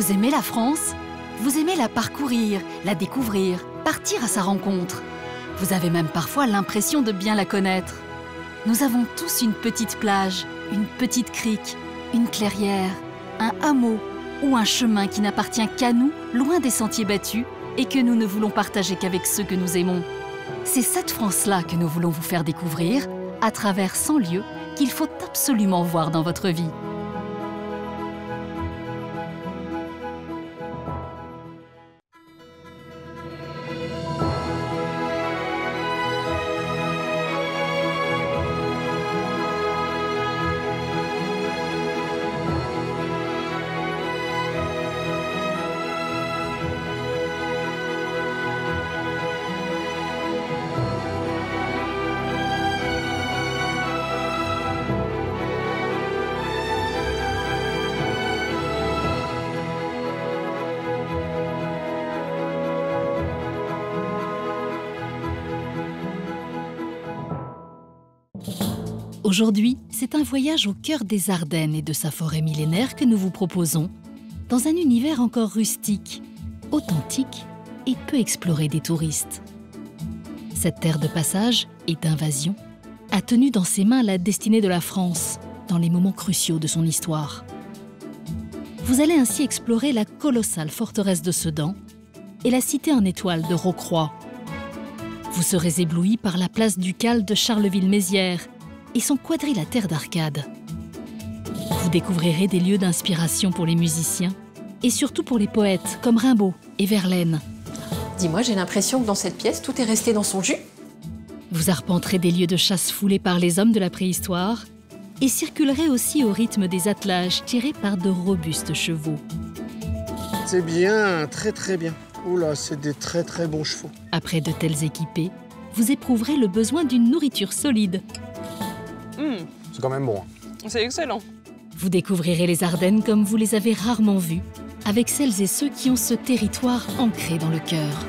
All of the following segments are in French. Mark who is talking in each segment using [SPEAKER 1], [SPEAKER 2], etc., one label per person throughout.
[SPEAKER 1] Vous aimez la France? Vous aimez la parcourir, la découvrir, partir à sa rencontre. Vous avez même parfois l'impression de bien la connaître. Nous avons tous une petite plage, une petite crique, une clairière, un hameau ou un chemin qui n'appartient qu'à nous, loin des sentiers battus, et que nous ne voulons partager qu'avec ceux que nous aimons. C'est cette France-là que nous voulons vous faire découvrir à travers 100 lieux qu'il faut absolument voir dans votre vie. Aujourd'hui, c'est un voyage au cœur des Ardennes et de sa forêt millénaire que nous vous proposons, dans un univers encore rustique, authentique et peu exploré des touristes. Cette terre de passage et d'invasion a tenu dans ses mains la destinée de la France dans les moments cruciaux de son histoire. Vous allez ainsi explorer la colossale forteresse de Sedan et la cité en étoile de Rocroi. Vous serez ébloui par la place ducale de Charleville-Mézières et son quadrilatère d'arcades. Vous découvrirez des lieux d'inspiration pour les musiciens et surtout pour les poètes comme Rimbaud et Verlaine.
[SPEAKER 2] Dis-moi, j'ai l'impression que dans cette pièce, tout est resté dans son jus.
[SPEAKER 1] Vous arpenterez des lieux de chasse foulés par les hommes de la préhistoire et circulerez aussi au rythme des attelages tirés par de robustes chevaux.
[SPEAKER 3] C'est bien, très très bien. Oula, c'est des très très bons chevaux.
[SPEAKER 1] Après de tels équipés, vous éprouverez le besoin d'une nourriture solide
[SPEAKER 4] Mmh,
[SPEAKER 3] C'est quand même bon. hein.
[SPEAKER 4] c'est excellent.
[SPEAKER 1] Vous découvrirez les Ardennes comme vous les avez rarement vues, avec celles et ceux qui ont ce territoire ancré dans le cœur.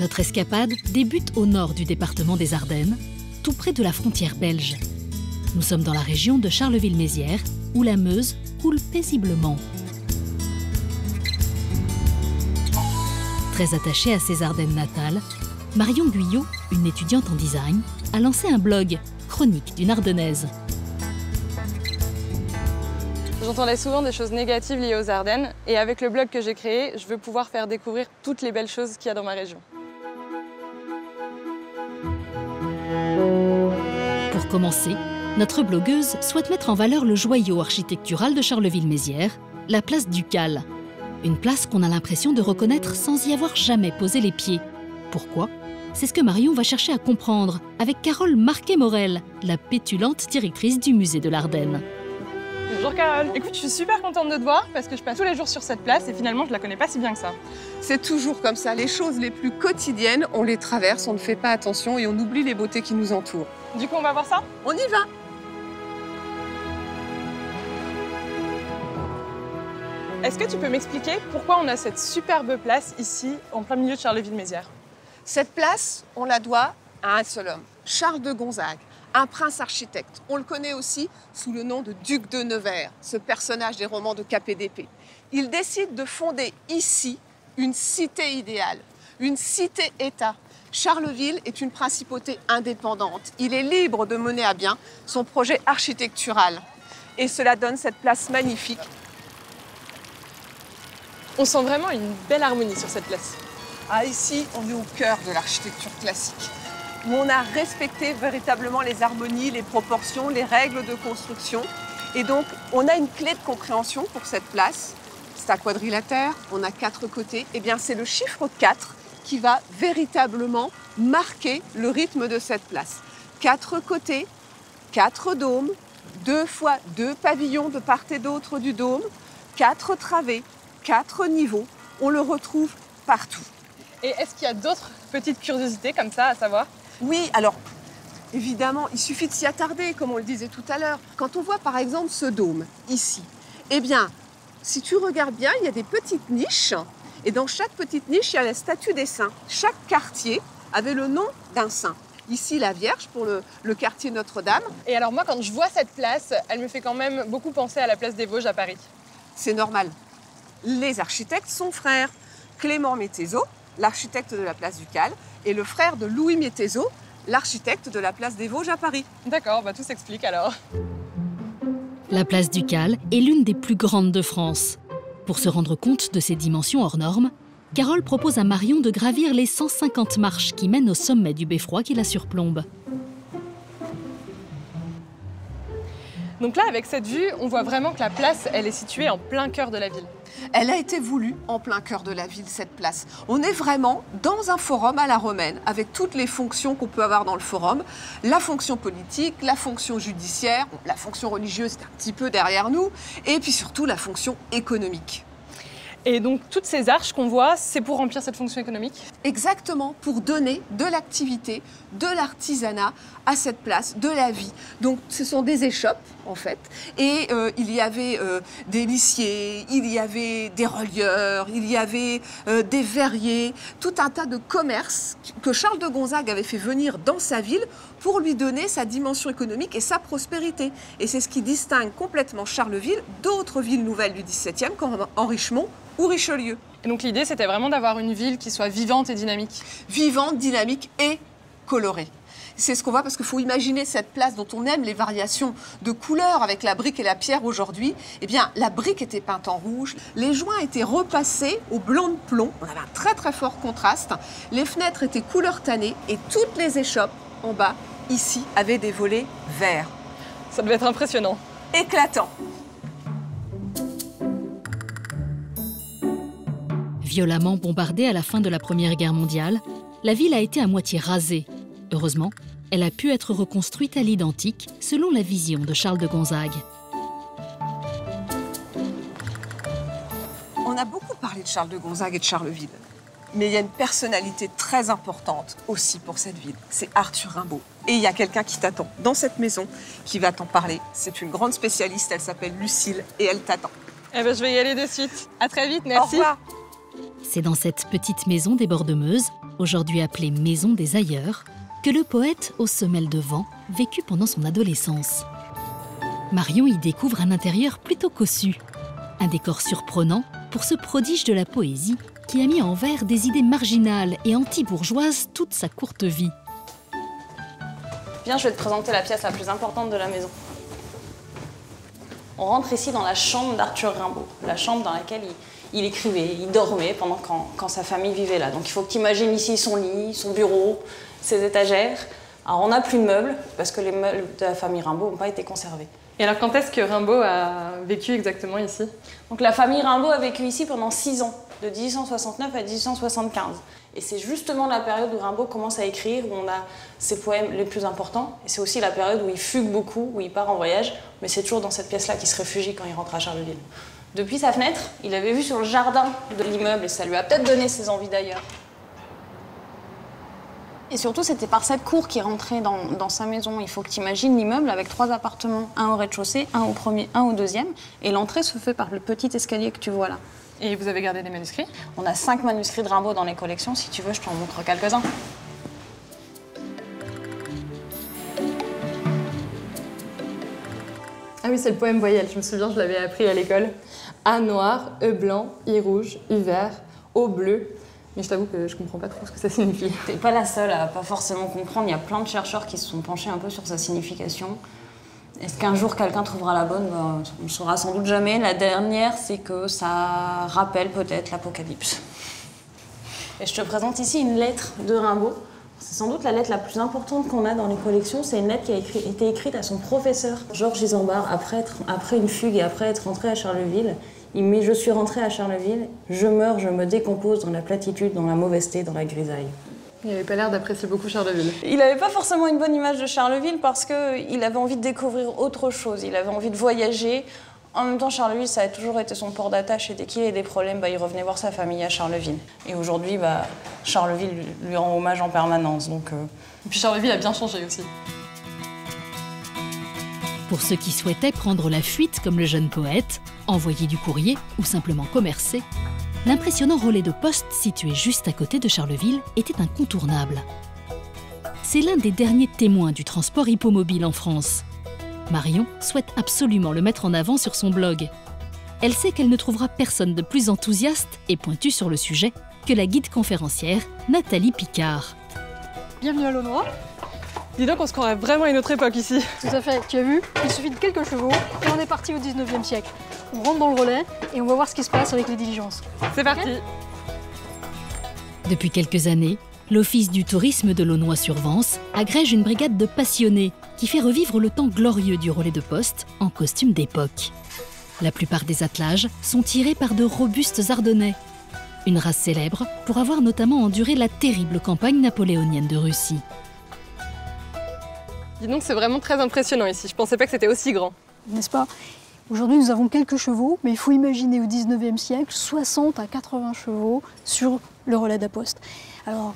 [SPEAKER 1] Notre escapade débute au nord du département des Ardennes, tout près de la frontière belge. Nous sommes dans la région de Charleville-Mézières, où la Meuse coule paisiblement. Très attachée à ses Ardennes natales, Marion Guyot, une étudiante en design, a lancé un blog, Chronique d'une Ardennaise.
[SPEAKER 4] J'entendais souvent des choses négatives liées aux Ardennes et avec le blog que j'ai créé, je veux pouvoir faire découvrir toutes les belles choses qu'il y a dans ma région.
[SPEAKER 1] Pour commencer, notre blogueuse souhaite mettre en valeur le joyau architectural de Charleville-Mézières, la place Ducale. Une place qu'on a l'impression de reconnaître sans y avoir jamais posé les pieds. Pourquoi? C'est ce que Marion va chercher à comprendre avec Carole Marquet-Morel, la pétulante directrice du musée de l'Ardenne.
[SPEAKER 4] Bonjour Carole. Écoute, je suis super contente de te voir parce que je passe tous les jours sur cette place et finalement je la connais pas si bien que ça.
[SPEAKER 5] C'est toujours comme ça. Les choses les plus quotidiennes, on les traverse, on ne fait pas attention et on oublie les beautés qui nous entourent.
[SPEAKER 4] Du coup, on va voir ça?
[SPEAKER 5] On y va
[SPEAKER 4] Est-ce que tu peux m'expliquer pourquoi on a cette superbe place ici, en plein milieu de Charleville-Mézières?
[SPEAKER 5] Cette place, on la doit à un seul homme, Charles de Gonzague, un prince architecte. On le connaît aussi sous le nom de duc de Nevers, ce personnage des romans de KPDP. Il décide de fonder ici une cité idéale, une cité-État. Charleville est une principauté indépendante. Il est libre de mener à bien son projet architectural. Et cela donne cette place magnifique
[SPEAKER 4] On sent vraiment une belle harmonie sur cette place.
[SPEAKER 5] Ah, ici, on est au cœur de l'architecture classique, où on a respecté véritablement les harmonies, les proportions, les règles de construction. Et donc, on a une clé de compréhension pour cette place. C'est un quadrilatère, on a quatre côtés. Eh bien, c'est le chiffre 4 qui va véritablement marquer le rythme de cette place. Quatre côtés, quatre dômes, deux fois deux pavillons de part et d'autre du dôme, quatre travées, quatre niveaux. On le retrouve partout.
[SPEAKER 4] Et est-ce qu'il y a d'autres petites curiosités comme ça à savoir?
[SPEAKER 5] Oui, alors évidemment, il suffit de s'y attarder, comme on le disait tout à l'heure. Quand on voit par exemple ce dôme ici, eh bien, si tu regardes bien, il y a des petites niches Et dans chaque petite niche, il y a la statue des saints. Chaque quartier avait le nom d'un saint. Ici, la Vierge pour le, le quartier Notre-Dame.
[SPEAKER 4] Et alors moi, quand je vois cette place, elle me fait quand même beaucoup penser à la place des Vosges à Paris.
[SPEAKER 5] C'est normal. Les architectes sont frères. Clément Métézo, l'architecte de la place Ducale, et le frère de Louis Métézo, l'architecte de la place des Vosges à Paris.
[SPEAKER 4] D'accord, bah tout s'explique alors.
[SPEAKER 1] La place Ducale est l'une des plus grandes de France. Pour se rendre compte de ses dimensions hors normes, Carole propose à Marion de gravir les 150 marches qui mènent au sommet du beffroi qui la surplombe.
[SPEAKER 4] Donc là, avec cette vue, on voit vraiment que la place, elle est située en plein cœur de la ville.
[SPEAKER 5] Elle a été voulue en plein cœur de la ville, cette place. On est vraiment dans un forum à la romaine, avec toutes les fonctions qu'on peut avoir dans le forum. La fonction politique, la fonction judiciaire, la fonction religieuse est un petit peu derrière nous, et puis surtout la fonction économique.
[SPEAKER 4] Et donc toutes ces arches qu'on voit, c'est pour remplir cette fonction économique?
[SPEAKER 5] Exactement, pour donner de l'activité, de l'artisanat à cette place, de la vie. Donc ce sont des échoppes en fait. Et euh, il y avait euh, des lissiers, il y avait des relieurs, il y avait euh, des verriers, tout un tas de commerces que Charles de Gonzague avait fait venir dans sa ville pour lui donner sa dimension économique et sa prospérité. Et c'est ce qui distingue complètement Charleville d'autres villes nouvelles du XVIIe comme Richemont ou Richelieu.
[SPEAKER 4] Et donc l'idée, c'était vraiment d'avoir une ville qui soit vivante et dynamique.
[SPEAKER 5] Vivante, dynamique et colorée. C'est ce qu'on voit parce qu'il faut imaginer cette place dont on aime les variations de couleurs avec la brique et la pierre aujourd'hui. Eh bien, la brique était peinte en rouge, les joints étaient repassés au blanc de plomb. On avait un très très fort contraste. Les fenêtres étaient couleur tannée et toutes les échoppes en bas, ici, avaient des volets verts.
[SPEAKER 4] Ça devait être impressionnant.
[SPEAKER 5] Éclatant.
[SPEAKER 1] Violemment bombardée à la fin de la Première Guerre mondiale, la ville a été à moitié rasée. Heureusement, elle a pu être reconstruite à l'identique selon la vision de Charles de Gonzague.
[SPEAKER 5] On a beaucoup parlé de Charles de Gonzague et de Charleville. Mais il y a une personnalité très importante aussi pour cette ville. C'est Arthur Rimbaud. Et il y a quelqu'un qui t'attend dans cette maison qui va t'en parler. C'est une grande spécialiste, elle s'appelle Lucille et elle t'attend.
[SPEAKER 4] Eh ben, je vais y aller de suite. À très vite,
[SPEAKER 5] Au
[SPEAKER 4] merci.
[SPEAKER 5] revoir.
[SPEAKER 1] C'est dans cette petite maison des bords de Meuse, aujourd'hui appelée Maison des Ailleurs, que le poète aux semelles de vent vécut pendant son adolescence. Marion y découvre un intérieur plutôt cossu, un décor surprenant pour ce prodige de la poésie qui a mis en vers des idées marginales et anti-bourgeoises toute sa courte vie.
[SPEAKER 6] Viens, je vais te présenter la pièce la plus importante de la maison. On rentre ici dans la chambre d'Arthur Rimbaud, la chambre dans laquelle il, écrivait, il dormait pendant quand sa famille vivait là. Donc il faut que tu imagines ici son lit, son bureau, ses étagères. Alors on n'a plus de meubles parce que les meubles de la famille Rimbaud n'ont pas été conservés.
[SPEAKER 4] Et alors, quand est-ce que Rimbaud a vécu exactement ici?
[SPEAKER 6] Donc la famille Rimbaud a vécu ici pendant 6 ans, de 1869 à 1875. Et c'est justement la période où Rimbaud commence à écrire, où on a ses poèmes les plus importants. Et c'est aussi la période où il fugue beaucoup, où il part en voyage. Mais c'est toujours dans cette pièce-là qu'il se réfugie quand il rentre à Charleville. Depuis sa fenêtre, il avait vu sur le jardin de l'immeuble et ça lui a peut-être donné ses envies d'ailleurs. Et surtout, c'était par cette cour qu'il rentrait dans, sa maison. Il faut que tu imagines l'immeuble avec trois appartements, un au rez-de-chaussée, un au premier, un au deuxième. Et l'entrée se fait par le petit escalier que tu vois là.
[SPEAKER 4] Et vous avez gardé des manuscrits
[SPEAKER 6] On a cinq manuscrits de Rimbaud dans les collections. Si tu veux, je t'en montre quelques-uns.
[SPEAKER 4] Ah oui, c'est le poème voyelle, je me souviens, je l'avais appris à l'école. A noir, E blanc, I rouge, I vert, O bleu. Mais je t'avoue que je comprends pas trop ce que ça signifie.
[SPEAKER 6] T'es pas la seule à pas forcément comprendre. Il y a plein de chercheurs qui se sont penchés un peu sur sa signification. Est-ce qu'un jour quelqu'un trouvera la bonne? Ben, On ne saura sans doute jamais. La dernière, c'est que ça rappelle peut-être l'Apocalypse. Et je te présente ici une lettre de Rimbaud. C'est sans doute la lettre la plus importante qu'on a dans les collections. C'est une lettre qui a écrit- été écrite à son professeur, Georges Isambard, après, être- après une fugue et après être rentré à Charleville. Il met Je suis rentré à Charleville, je meurs, je me décompose dans la platitude, dans la mauvaiseté, dans la grisaille.
[SPEAKER 4] Il avait pas l'air d'apprécier beaucoup Charleville.
[SPEAKER 6] Il n'avait pas forcément une bonne image de Charleville parce qu'il avait envie de découvrir autre chose, il avait envie de voyager. En même temps, Charleville, ça a toujours été son port d'attache et dès qu'il avait des problèmes, bah, il revenait voir sa famille à Charleville. Et aujourd'hui, bah, Charleville lui- lui rend hommage en permanence. Donc, euh,
[SPEAKER 4] Et puis Charleville a bien changé aussi.
[SPEAKER 1] Pour ceux qui souhaitaient prendre la fuite comme le jeune poète, envoyer du courrier ou simplement commercer, l'impressionnant relais de poste situé juste à côté de Charleville était incontournable. C'est l'un des derniers témoins du transport hippomobile en France. Marion souhaite absolument le mettre en avant sur son blog. Elle sait qu'elle ne trouvera personne de plus enthousiaste et pointu sur le sujet que la guide conférencière Nathalie Picard.
[SPEAKER 4] Bienvenue à Launois. Dis donc, on se croirait vraiment à une autre époque ici.
[SPEAKER 7] Tout à fait, tu as vu? Il suffit de quelques chevaux et on est parti au 19e siècle. On rentre dans le relais et on va voir ce qui se passe avec les diligences.
[SPEAKER 4] C'est parti.
[SPEAKER 1] Depuis quelques années, l'Office du tourisme de Launois-sur-Vence agrège une brigade de passionnés qui fait revivre le temps glorieux du relais de poste en costume d'époque. La plupart des attelages sont tirés par de robustes Ardennais, une race célèbre pour avoir notamment enduré la terrible campagne napoléonienne de Russie.
[SPEAKER 4] Dis donc, c'est vraiment très impressionnant ici. Je pensais pas que c'était aussi grand.
[SPEAKER 7] N'est-ce pas? Aujourd'hui, nous avons quelques chevaux, mais il faut imaginer au 19e siècle 60 à 80 chevaux sur le relais d'Aposte. Alors,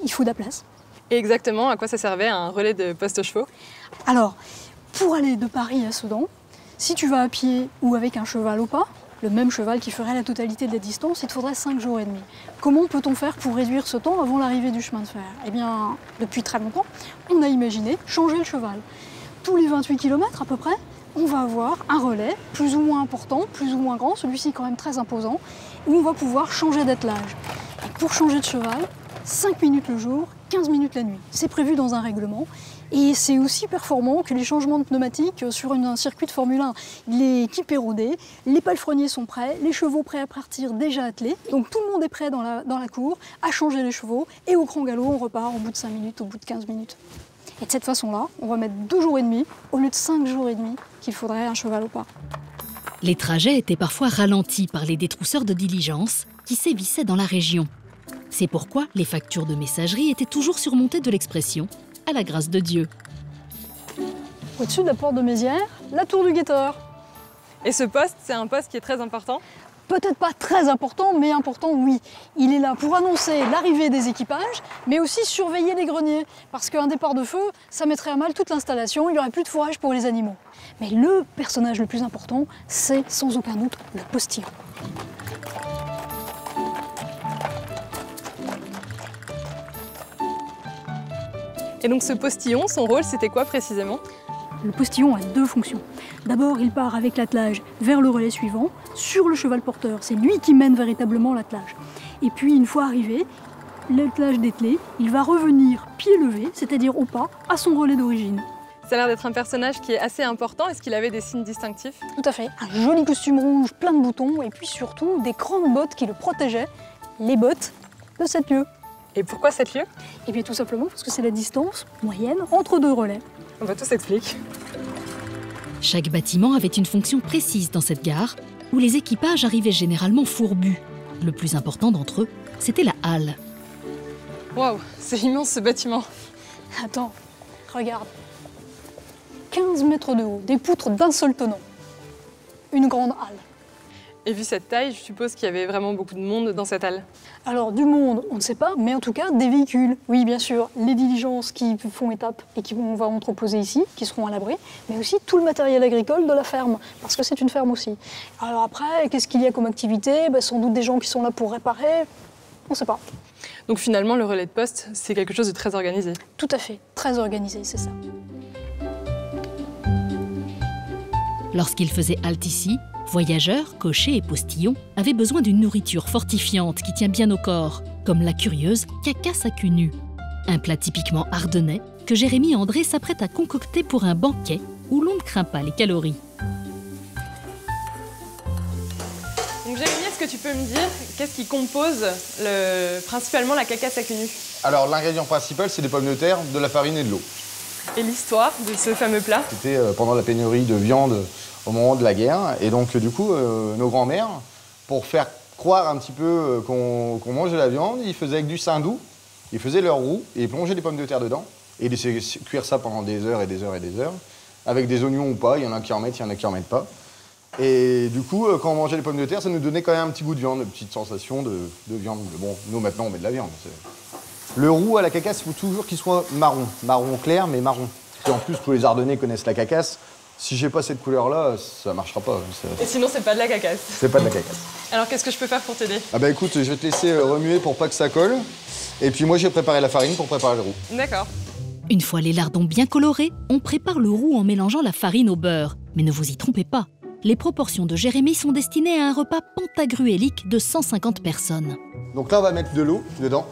[SPEAKER 7] il faut de la place.
[SPEAKER 4] Et exactement, à quoi ça servait un relais de poste chevaux?
[SPEAKER 7] Alors, pour aller de Paris à Sedan, si tu vas à pied ou avec un cheval au pas, le même cheval qui ferait la totalité de la distance, il te faudrait 5 jours et demi. Comment peut-on faire pour réduire ce temps avant l'arrivée du chemin de fer? Eh bien, depuis très longtemps, on a imaginé changer le cheval. Tous les 28 km à peu près, on va avoir un relais plus ou moins important, plus ou moins grand, celui-ci quand même très imposant, où on va pouvoir changer d'attelage. Pour changer de cheval, 5 minutes le jour, 15 minutes la nuit. C'est prévu dans un règlement. Et c'est aussi performant que les changements de pneumatiques sur un circuit de Formule 1. Il est équipé rodé, les palefreniers sont prêts, les chevaux prêts à partir déjà attelés. Donc tout le monde est prêt dans la, dans la cour à changer les chevaux. Et au grand galop, on repart au bout de 5 minutes, au bout de 15 minutes. Et de cette façon-là, on va mettre 2 jours et demi au lieu de 5 jours et demi qu'il faudrait un cheval au pas.
[SPEAKER 1] Les trajets étaient parfois ralentis par les détrousseurs de diligence qui sévissaient dans la région. C'est pourquoi les factures de messagerie étaient toujours surmontées de l'expression à la grâce de Dieu.
[SPEAKER 7] Au-dessus de la porte de Mézières, la tour du guetteur.
[SPEAKER 4] Et ce poste, c'est un poste qui est très important?
[SPEAKER 7] Peut-être pas très important, mais important, oui. Il est là pour annoncer l'arrivée des équipages, mais aussi surveiller les greniers. Parce qu'un départ de feu, ça mettrait à mal toute l'installation, il n'y aurait plus de fourrage pour les animaux. Mais le personnage le plus important, c'est sans aucun doute le postillon.
[SPEAKER 4] Et donc ce postillon, son rôle, c'était quoi précisément?
[SPEAKER 7] Le postillon a deux fonctions. D'abord, il part avec l'attelage vers le relais suivant, sur le cheval porteur. C'est lui qui mène véritablement l'attelage. Et puis, une fois arrivé, l'attelage dételé, il va revenir pied levé, c'est-à-dire au pas, à son relais d'origine.
[SPEAKER 4] Ça a l'air d'être un personnage qui est assez important. Est-ce qu'il avait des signes distinctifs?
[SPEAKER 7] Tout à fait. Un joli costume rouge, plein de boutons, et puis surtout des grandes bottes qui le protégeaient, les bottes de cette lieu.
[SPEAKER 4] Et pourquoi cette lieu?
[SPEAKER 7] Et bien tout simplement parce que c'est la distance moyenne entre deux relais.
[SPEAKER 4] On va tout s'explique.
[SPEAKER 1] Chaque bâtiment avait une fonction précise dans cette gare, où les équipages arrivaient généralement fourbus. Le plus important d'entre eux, c'était la halle.
[SPEAKER 4] Waouh, c'est immense ce bâtiment.
[SPEAKER 7] Attends, regarde. 15 mètres de haut, des poutres d'un seul tenant. Une grande halle.
[SPEAKER 4] Et vu cette taille, je suppose qu'il y avait vraiment beaucoup de monde dans cette halle.
[SPEAKER 7] Alors du monde, on ne sait pas, mais en tout cas des véhicules. Oui, bien sûr, les diligences qui font étape et qui vont- on va entreposer ici, qui seront à l'abri, mais aussi tout le matériel agricole de la ferme, parce que c'est une ferme aussi. Alors après, qu'est-ce qu'il y a comme activité? Ben, Sans doute des gens qui sont là pour réparer, on ne sait pas.
[SPEAKER 4] Donc finalement, le relais de poste, c'est quelque chose de très organisé.
[SPEAKER 7] Tout à fait, très organisé, c'est ça.
[SPEAKER 1] Lorsqu'ils faisaient halte ici, voyageurs, cochers et postillons avaient besoin d'une nourriture fortifiante qui tient bien au corps, comme la curieuse cacasse à cul nu. Un plat typiquement ardennais que Jérémy André s'apprête à concocter pour un banquet où l'on ne craint pas les calories.
[SPEAKER 4] Donc Jérémy, est-ce que tu peux me dire qu'est-ce qui compose le- principalement la cacasse à cul nu?
[SPEAKER 8] Alors l'ingrédient principal, c'est des pommes de terre, de la farine et de l'eau.
[SPEAKER 4] Et l'histoire de ce fameux plat?
[SPEAKER 8] C'était euh, pendant la pénurie de viande au moment de la guerre. Et donc, euh, du coup, euh, nos grands-mères, pour faire croire un petit peu euh, qu'on mangeait la viande, ils faisaient avec du saindoux, ils faisaient leur roux et ils plongeaient des pommes de terre dedans. Et ils laissaient cuire ça pendant des heures et des heures et des heures. Avec des oignons ou pas, il y en a qui en mettent, il y en a qui en mettent pas. Et du coup, quand on mangeait les pommes de terre, ça nous donnait quand même un petit goût de viande, une petite sensation de, de viande. Bon, nous maintenant, on met de la viande. Le roux à la cacasse, il faut toujours qu'il soit marron. Marron clair, mais marron. Et en plus, tous les Ardennais connaissent la cacasse. Si j'ai pas cette couleur-là, ça marchera pas.
[SPEAKER 4] Et
[SPEAKER 8] C'est-
[SPEAKER 4] sinon, c'est pas de la cacasse.
[SPEAKER 8] C'est pas de la cacasse.
[SPEAKER 4] Alors, qu'est-ce que je peux faire pour t'aider?
[SPEAKER 8] Ah bah écoute, je vais te laisser euh, remuer pour pas que ça colle. Et puis moi, j'ai préparé la farine pour préparer le roux.
[SPEAKER 4] D'accord.
[SPEAKER 1] Une fois les lardons bien colorés, on prépare le roux en mélangeant la farine au beurre. Mais ne vous y trompez pas, les proportions de Jérémy sont destinées à un repas pentagruélique de 150 personnes.
[SPEAKER 8] Donc là, on va mettre de l'eau dedans.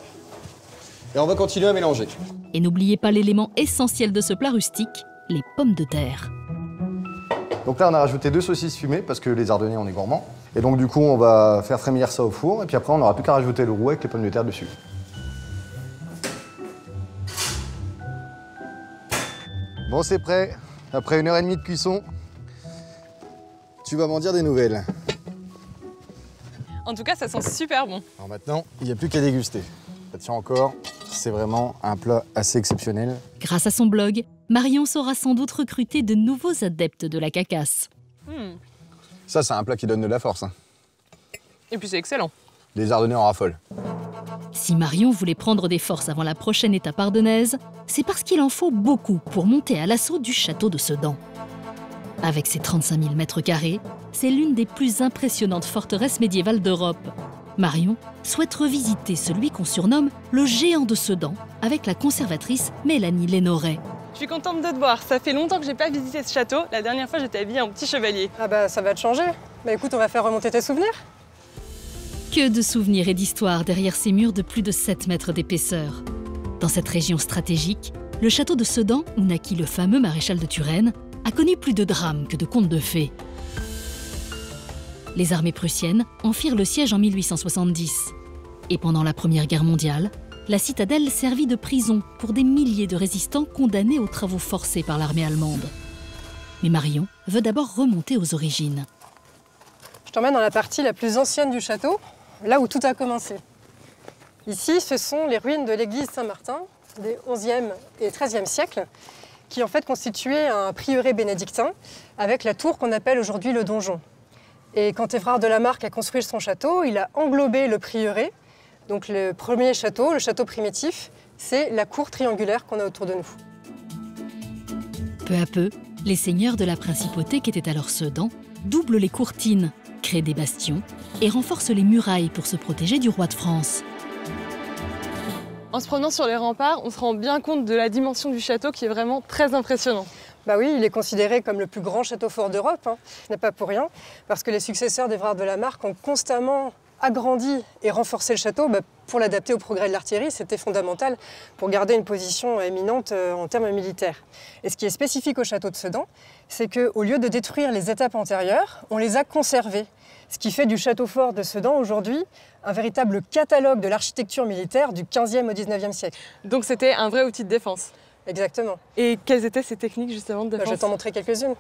[SPEAKER 8] Et on va continuer à mélanger.
[SPEAKER 1] Et n'oubliez pas l'élément essentiel de ce plat rustique, les pommes de terre.
[SPEAKER 8] Donc là, on a rajouté deux saucisses fumées parce que les Ardennais, on est gourmands. Et donc du coup, on va faire frémir ça au four. Et puis après, on n'aura plus qu'à rajouter le roux avec les pommes de terre dessus. Bon, c'est prêt. Après une heure et demie de cuisson, tu vas m'en dire des nouvelles.
[SPEAKER 4] En tout cas, ça sent super bon.
[SPEAKER 8] Alors maintenant, il n'y a plus qu'à déguster. Ça tient encore. C'est vraiment un plat assez exceptionnel.
[SPEAKER 1] Grâce à son blog, Marion saura sans doute recruter de nouveaux adeptes de la cacasse.
[SPEAKER 4] Hmm.
[SPEAKER 8] Ça, c'est un plat qui donne de la force. hein.
[SPEAKER 4] Et puis, c'est excellent.
[SPEAKER 8] Les Ardennais en raffolent.
[SPEAKER 1] Si Marion voulait prendre des forces avant la prochaine étape ardennaise, c'est parce qu'il en faut beaucoup pour monter à l'assaut du château de Sedan. Avec ses 35 000 mètres carrés, c'est l'une des plus impressionnantes forteresses médiévales d'Europe. Marion souhaite revisiter celui qu'on surnomme le géant de Sedan avec la conservatrice Mélanie Lénoret.
[SPEAKER 4] Je suis contente de te voir. Ça fait longtemps que j'ai pas visité ce château. La dernière fois, j'étais habillée en petit chevalier.
[SPEAKER 9] Ah bah ça va te changer. Bah écoute, on va faire remonter tes souvenirs.
[SPEAKER 1] Que de souvenirs et d'histoires derrière ces murs de plus de 7 mètres d'épaisseur. Dans cette région stratégique, le château de Sedan, où naquit le fameux maréchal de Turenne, a connu plus de drames que de contes de fées. Les armées prussiennes en firent le siège en 1870. Et pendant la Première Guerre mondiale, la citadelle servit de prison pour des milliers de résistants condamnés aux travaux forcés par l'armée allemande. Mais Marion veut d'abord remonter aux origines.
[SPEAKER 9] Je t'emmène dans la partie la plus ancienne du château, là où tout a commencé. Ici, ce sont les ruines de l'église Saint-Martin des 11e et 13e siècles, qui en fait constituaient un prieuré bénédictin avec la tour qu'on appelle aujourd'hui le donjon. Et quand Évrard de la Marque a construit son château, il a englobé le prieuré. Donc le premier château, le château primitif, c'est la cour triangulaire qu'on a autour de nous.
[SPEAKER 1] Peu à peu, les seigneurs de la principauté qui étaient alors Sedan doublent les courtines, créent des bastions et renforcent les murailles pour se protéger du roi de France.
[SPEAKER 4] En se promenant sur les remparts, on se rend bien compte de la dimension du château qui est vraiment très impressionnant.
[SPEAKER 9] Bah oui, il est considéré comme le plus grand château fort d'Europe. Hein. Ce n'est pas pour rien, parce que les successeurs d'Évrard de la ont constamment agrandi et renforcé le château bah, pour l'adapter au progrès de l'artillerie. C'était fondamental pour garder une position éminente euh, en termes militaires. Et ce qui est spécifique au château de Sedan, c'est qu'au lieu de détruire les étapes antérieures, on les a conservées. Ce qui fait du château fort de Sedan aujourd'hui un véritable catalogue de l'architecture militaire du 15e au 19e siècle.
[SPEAKER 4] Donc c'était un vrai outil de défense.
[SPEAKER 9] Exactement.
[SPEAKER 4] Et quelles étaient ces techniques justement de
[SPEAKER 9] Bah,
[SPEAKER 4] défense
[SPEAKER 9] je vais t'en montrer quelques-unes.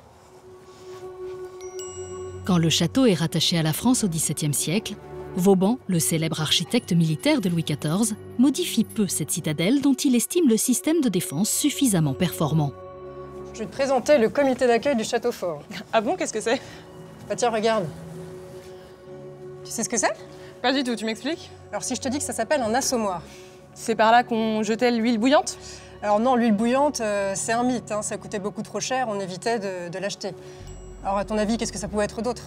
[SPEAKER 1] Quand le château est rattaché à la France au XVIIe siècle, Vauban, le célèbre architecte militaire de Louis XIV, modifie peu cette citadelle dont il estime le système de défense suffisamment performant.
[SPEAKER 9] Je vais te présenter le comité d'accueil du château fort.
[SPEAKER 4] Ah bon, qu'est-ce que c'est?
[SPEAKER 9] Bah tiens, regarde. Tu sais ce que c'est?
[SPEAKER 4] Pas du tout, tu m'expliques?
[SPEAKER 9] Alors si je te dis que ça s'appelle un assommoir.
[SPEAKER 4] C'est par là qu'on jetait l'huile bouillante?
[SPEAKER 9] Alors non, l'huile bouillante, euh, c'est un mythe. hein, ça coûtait beaucoup trop cher, on évitait de, de l'acheter. Alors à ton avis, qu'est-ce que ça pouvait être d'autre?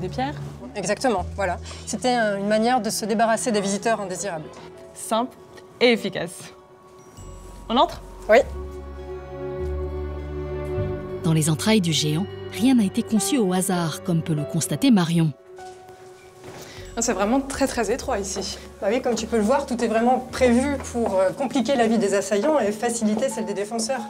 [SPEAKER 4] Des pierres?
[SPEAKER 9] Exactement, voilà. C'était une manière de se débarrasser des visiteurs indésirables.
[SPEAKER 4] Simple et efficace. On entre?
[SPEAKER 9] Oui,
[SPEAKER 1] Dans les entrailles du géant, rien n'a été conçu au hasard, comme peut le constater Marion.
[SPEAKER 4] Ah, C'est vraiment très très étroit ici.
[SPEAKER 9] bah oui, comme tu peux le voir, tout est vraiment prévu pour euh, compliquer la vie des assaillants et faciliter celle des défenseurs.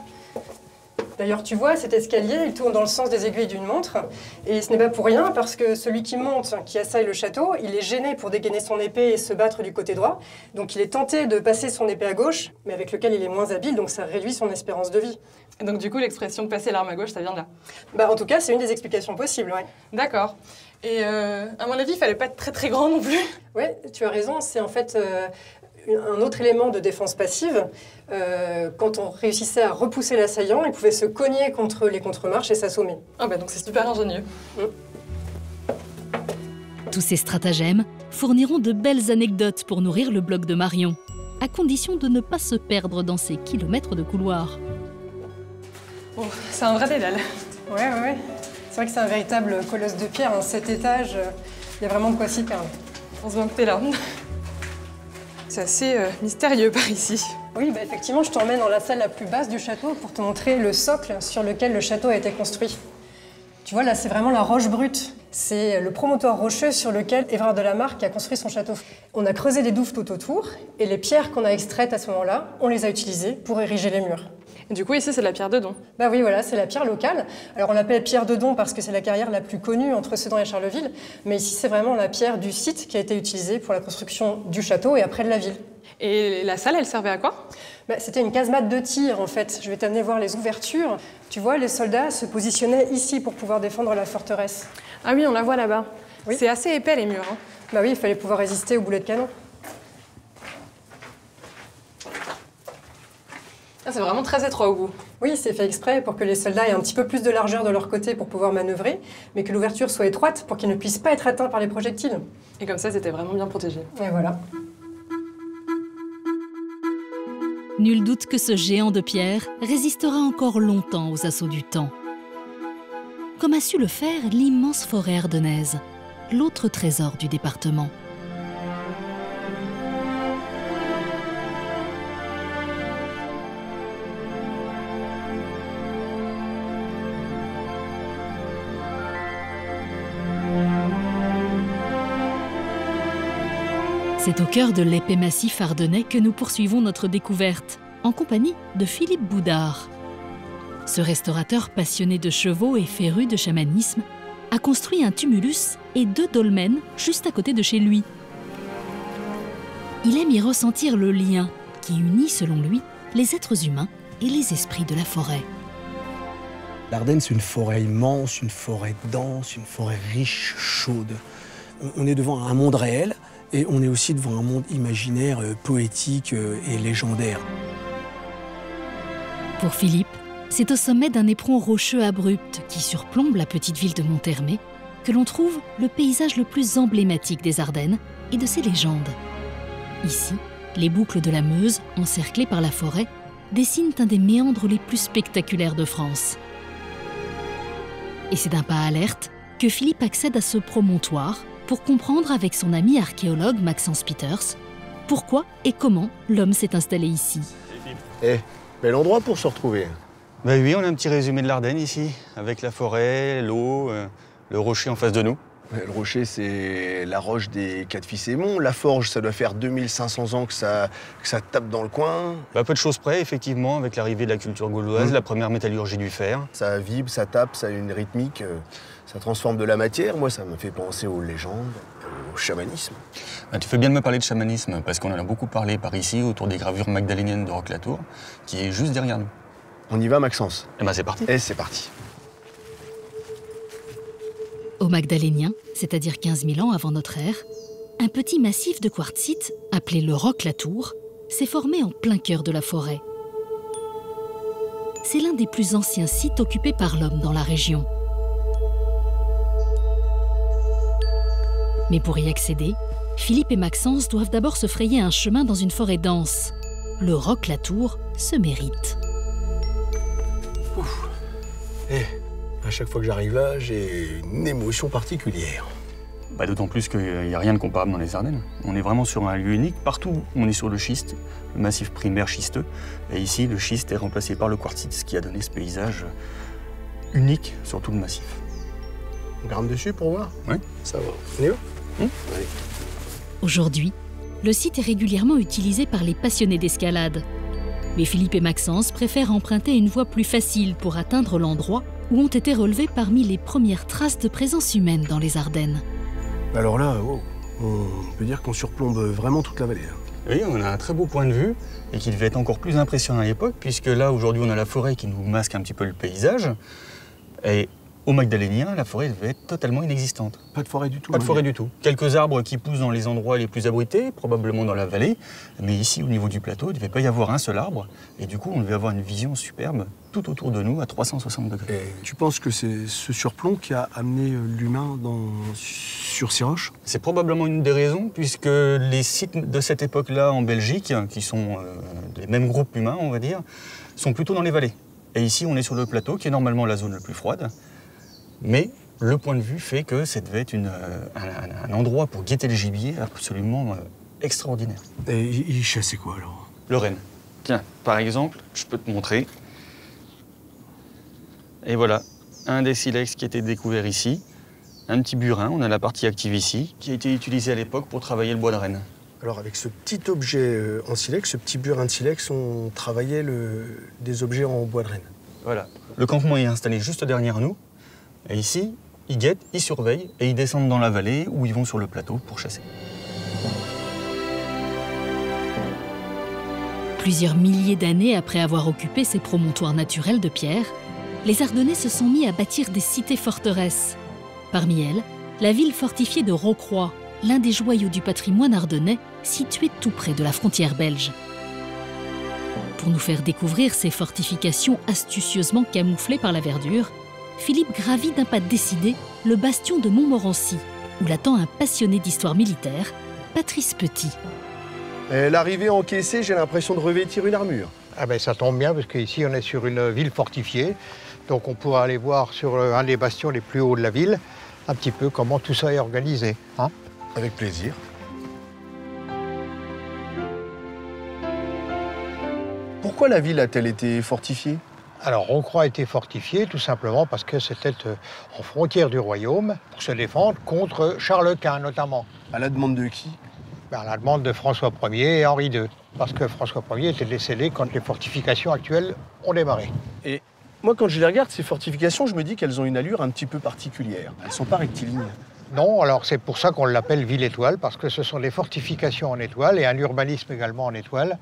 [SPEAKER 9] D'ailleurs, tu vois, cet escalier, il tourne dans le sens des aiguilles d'une montre. Et ce n'est pas pour rien, parce que celui qui monte, qui assaille le château, il est gêné pour dégainer son épée et se battre du côté droit. Donc il est tenté de passer son épée à gauche, mais avec lequel il est moins habile, donc ça réduit son espérance de vie.
[SPEAKER 4] Et donc du coup, l'expression passer l'arme à gauche, ça vient de là.
[SPEAKER 9] Bah, en tout cas, c'est une des explications possibles, ouais.
[SPEAKER 4] D'accord. Et euh, à mon avis, il fallait pas être très très grand non plus.
[SPEAKER 9] Oui, tu as raison, c'est en fait euh, un autre élément de défense passive. Euh, quand on réussissait à repousser l'assaillant, il pouvait se cogner contre les contre-marches et s'assommer.
[SPEAKER 4] Ah bah donc c'est super ingénieux.
[SPEAKER 1] Tous ces stratagèmes fourniront de belles anecdotes pour nourrir le blog de Marion, à condition de ne pas se perdre dans ces kilomètres de couloirs.
[SPEAKER 4] Bon, c'est un vrai dédale.
[SPEAKER 9] Ouais, ouais, ouais. C'est vrai que c'est un véritable colosse de pierre, en sept étages. Il y a vraiment de quoi s'y perdre.
[SPEAKER 4] Heureusement que t'es là. C'est assez euh, mystérieux par ici.
[SPEAKER 9] Oui, bah effectivement, je t'emmène dans la salle la plus basse du château pour te montrer le socle sur lequel le château a été construit. Tu vois, là, c'est vraiment la roche brute. C'est le promontoire rocheux sur lequel Évrard de la Marque a construit son château. On a creusé des douves tout autour, et les pierres qu'on a extraites à ce moment-là, on les a utilisées pour ériger les murs.
[SPEAKER 4] Et du coup, ici, c'est la pierre de Don.
[SPEAKER 9] Bah oui, voilà, c'est la pierre locale. Alors on l'appelle pierre de Don parce que c'est la carrière la plus connue entre Sedan et Charleville, mais ici, c'est vraiment la pierre du site qui a été utilisée pour la construction du château et après de la ville.
[SPEAKER 4] Et la salle, elle servait à quoi?
[SPEAKER 9] Bah, C'était une casemate de tir en fait. Je vais t'amener voir les ouvertures. Tu vois, les soldats se positionnaient ici pour pouvoir défendre la forteresse.
[SPEAKER 4] Ah oui, on la voit là-bas.
[SPEAKER 9] Oui.
[SPEAKER 4] C'est assez épais les murs. hein.
[SPEAKER 9] Bah oui, il fallait pouvoir résister aux boulets de canon.
[SPEAKER 4] Ah, c'est vraiment très étroit au bout.
[SPEAKER 9] Oui, c'est fait exprès pour que les soldats aient un petit peu plus de largeur de leur côté pour pouvoir manœuvrer, mais que l'ouverture soit étroite pour qu'ils ne puissent pas être atteints par les projectiles.
[SPEAKER 4] Et comme ça, c'était vraiment bien protégé.
[SPEAKER 9] Et voilà.
[SPEAKER 1] Nul doute que ce géant de pierre résistera encore longtemps aux assauts du temps. Comme a su le faire l'immense forêt ardennaise, l'autre trésor du département. C'est au cœur de l'épais massif ardennais que nous poursuivons notre découverte, en compagnie de Philippe Boudard. Ce restaurateur passionné de chevaux et féru de chamanisme a construit un tumulus et deux dolmens juste à côté de chez lui. Il aime y ressentir le lien qui unit, selon lui, les êtres humains et les esprits de la forêt.
[SPEAKER 10] L'Ardenne, c'est une forêt immense, une forêt dense, une forêt riche, chaude. On- On est devant un monde réel et on est aussi devant un monde imaginaire, euh, poétique euh, et légendaire.
[SPEAKER 1] Pour Philippe, c'est au sommet d'un éperon rocheux abrupt qui surplombe la petite ville de Monthermé que l'on trouve le paysage le plus emblématique des Ardennes et de ses légendes. Ici, les boucles de la Meuse, encerclées par la forêt, dessinent un des méandres les plus spectaculaires de France. Et c'est d'un pas alerte que Philippe accède à ce promontoire pour comprendre avec son ami archéologue Maxence Peters pourquoi et comment l'homme s'est installé ici.
[SPEAKER 3] Eh, bel endroit pour se retrouver.
[SPEAKER 11] Bah oui, on a un petit résumé de l'Ardenne ici, avec la forêt, l'eau, euh, le rocher en face de nous.
[SPEAKER 3] Le rocher, c'est la roche des quatre fils Aymon. La forge, ça doit faire 2500 ans que ça, que ça tape dans le coin.
[SPEAKER 11] Bah, peu de choses près, effectivement, avec l'arrivée de la culture gauloise,
[SPEAKER 3] Mhm.
[SPEAKER 11] la première métallurgie du fer.
[SPEAKER 3] Ça vibre, ça tape, ça a une rythmique, euh, ça transforme de la matière. Moi, ça me fait penser aux légendes, au chamanisme.
[SPEAKER 11] Bah, tu fais bien de me parler de chamanisme, parce qu'on en a beaucoup parlé par ici, autour des gravures magdaléniennes de Roque-la-Tour, qui est juste derrière nous.
[SPEAKER 3] On y va, Maxence?
[SPEAKER 11] Et bah c'est parti.
[SPEAKER 3] Eh, c'est parti.
[SPEAKER 1] Au Magdalénien, c'est-à-dire 15 000 ans avant notre ère, un petit massif de quartzite, appelé le Roc-la-Tour, s'est formé en plein cœur de la forêt. C'est l'un des plus anciens sites occupés par l'homme dans la région. Mais pour y accéder, Philippe et Maxence doivent d'abord se frayer un chemin dans une forêt dense. Le Roc-la-Tour se mérite.
[SPEAKER 3] Chaque fois que j'arrive là, j'ai une émotion particulière.
[SPEAKER 11] Bah, D'autant plus qu'il n'y a rien de comparable dans les Ardennes. On est vraiment sur un lieu unique. Partout, on est sur le schiste, le massif primaire schisteux. Et ici, le schiste est remplacé par le quartzite, ce qui a donné ce paysage unique sur tout le massif.
[SPEAKER 3] On grimpe dessus pour voir
[SPEAKER 11] Oui.
[SPEAKER 3] Ça va. On y va
[SPEAKER 11] Hum
[SPEAKER 3] Allez.
[SPEAKER 1] Aujourd'hui, le site est régulièrement utilisé par les passionnés d'escalade. Mais Philippe et Maxence préfèrent emprunter une voie plus facile pour atteindre l'endroit où ont été relevées parmi les premières traces de présence humaine dans les Ardennes.
[SPEAKER 3] Alors là, wow, on peut dire qu'on surplombe vraiment toute la vallée. hein.
[SPEAKER 11] Oui, on a un très beau point de vue et qui devait être encore plus impressionnant à l'époque, puisque là, aujourd'hui, on a la forêt qui nous masque un petit peu le paysage. Et au Magdalénien, la forêt devait être totalement inexistante.
[SPEAKER 3] Pas de forêt du tout.
[SPEAKER 11] Pas de
[SPEAKER 3] hein.
[SPEAKER 11] forêt du tout. Quelques arbres qui poussent dans les endroits les plus abrités, probablement dans la vallée. Mais ici, au niveau du plateau, il ne devait pas y avoir un seul arbre. Et du coup, on devait avoir une vision superbe tout autour de nous à 360 degrés.
[SPEAKER 3] Et tu penses que c'est ce surplomb qui a amené euh, l'humain dans... sur ces roches?
[SPEAKER 11] C'est probablement une des raisons, puisque les sites de cette époque-là en Belgique, qui sont euh, des mêmes groupes humains, on va dire, sont plutôt dans les vallées. Et ici, on est sur le plateau, qui est normalement la zone la plus froide. Mais le point de vue fait que ça devait être une, euh, un, un endroit pour guetter le gibier absolument euh, extraordinaire.
[SPEAKER 10] Et il chassait quoi alors?
[SPEAKER 11] Le renne. Tiens, par exemple, je peux te montrer. Et voilà, un des silex qui a été découvert ici. Un petit burin, on a la partie active ici, qui a été utilisé à l'époque pour travailler le bois de renne.
[SPEAKER 3] Alors avec ce petit objet euh, en silex, ce petit burin de silex, on travaillait le- des objets en bois de renne.
[SPEAKER 11] Voilà. Le campement est installé juste derrière nous. Et ici, ils guettent, ils surveillent et ils descendent dans la vallée ou ils vont sur le plateau pour chasser.
[SPEAKER 1] Plusieurs milliers d'années après avoir occupé ces promontoires naturels de pierre, les Ardennais se sont mis à bâtir des cités-forteresses. Parmi elles, la ville fortifiée de Rocroi, l'un des joyaux du patrimoine ardennais, situé tout près de la frontière belge. Pour nous faire découvrir ces fortifications astucieusement camouflées par la verdure, Philippe gravit d'un pas décidé le bastion de Montmorency, où l'attend un passionné d'histoire militaire, Patrice Petit.
[SPEAKER 3] Et L'arrivée encaissée, j'ai l'impression de revêtir une armure.
[SPEAKER 12] Ah ben ça tombe bien parce qu'ici on est sur une ville fortifiée. Donc on pourra aller voir sur euh, un des bastions les plus hauts de la ville un petit peu comment tout ça est organisé. hein.
[SPEAKER 3] Avec plaisir. Pourquoi la ville a-t-elle été fortifiée?
[SPEAKER 12] Alors Rocroi a été fortifiée tout simplement parce que c'était euh, en frontière du royaume pour se défendre contre Charles Quint notamment.
[SPEAKER 3] À la demande de qui?
[SPEAKER 12] Ben, À la demande de François Ier et Henri II. Parce que François Ier était décédé quand les fortifications actuelles ont démarré.
[SPEAKER 3] Et moi, quand je les regarde, ces fortifications, je me dis qu'elles ont une allure un petit peu particulière. Elles sont pas rectilignes.
[SPEAKER 12] Non, alors c'est pour ça qu'on l'appelle ville étoile, parce que ce sont des fortifications en étoile et un urbanisme également en étoile.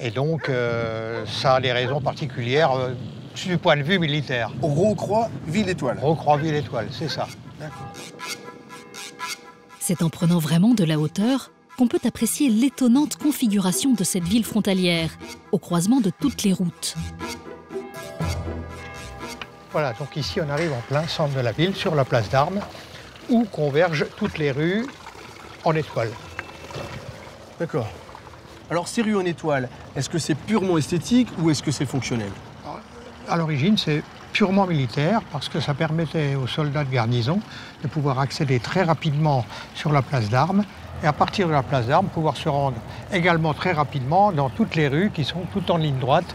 [SPEAKER 12] Et donc, euh, ça a des raisons particulières euh, du point de vue militaire.
[SPEAKER 3] Rocroi, ville étoile.
[SPEAKER 12] Rocroi, ville étoile, c'est ça.
[SPEAKER 1] C'est en prenant vraiment de la hauteur qu'on peut apprécier l'étonnante configuration de cette ville frontalière, au croisement de toutes les routes.
[SPEAKER 12] Voilà, donc ici on arrive en plein centre de la ville, sur la place d'armes, où convergent toutes les rues en étoile.
[SPEAKER 3] D'accord. Alors, ces rues en étoile, est-ce que c'est purement esthétique ou est-ce que c'est fonctionnel?
[SPEAKER 12] À l'origine, c'est purement militaire parce que ça permettait aux soldats de garnison de pouvoir accéder très rapidement sur la place d'armes et à partir de la place d'armes pouvoir se rendre également très rapidement dans toutes les rues qui sont toutes en ligne droite.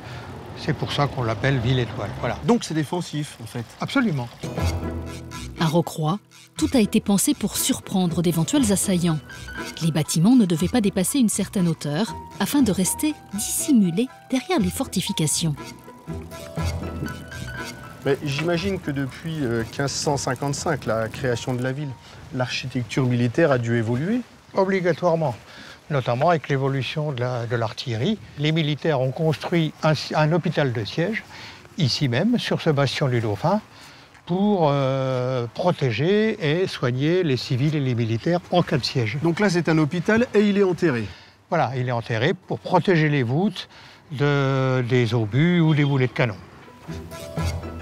[SPEAKER 12] C'est pour ça qu'on l'appelle ville étoile. Voilà.
[SPEAKER 3] Donc, c'est défensif, en fait.
[SPEAKER 12] Absolument.
[SPEAKER 1] À Rocroi, tout a été pensé pour surprendre d'éventuels assaillants. Les bâtiments ne devaient pas dépasser une certaine hauteur afin de rester dissimulés derrière les fortifications.
[SPEAKER 3] Mais J'imagine que depuis euh, 1555, la création de la ville, l'architecture militaire a dû évoluer.
[SPEAKER 12] Obligatoirement, notamment avec l'évolution de la- de l'artillerie. les militaires ont construit un, un hôpital de siège, ici même, sur ce bastion du Dauphin, pour euh, protéger et soigner les civils et les militaires en cas de siège.
[SPEAKER 3] Donc là, c'est un hôpital et il est enterré.
[SPEAKER 12] Voilà, il est enterré pour protéger les voûtes de- des obus ou des boulets de canon.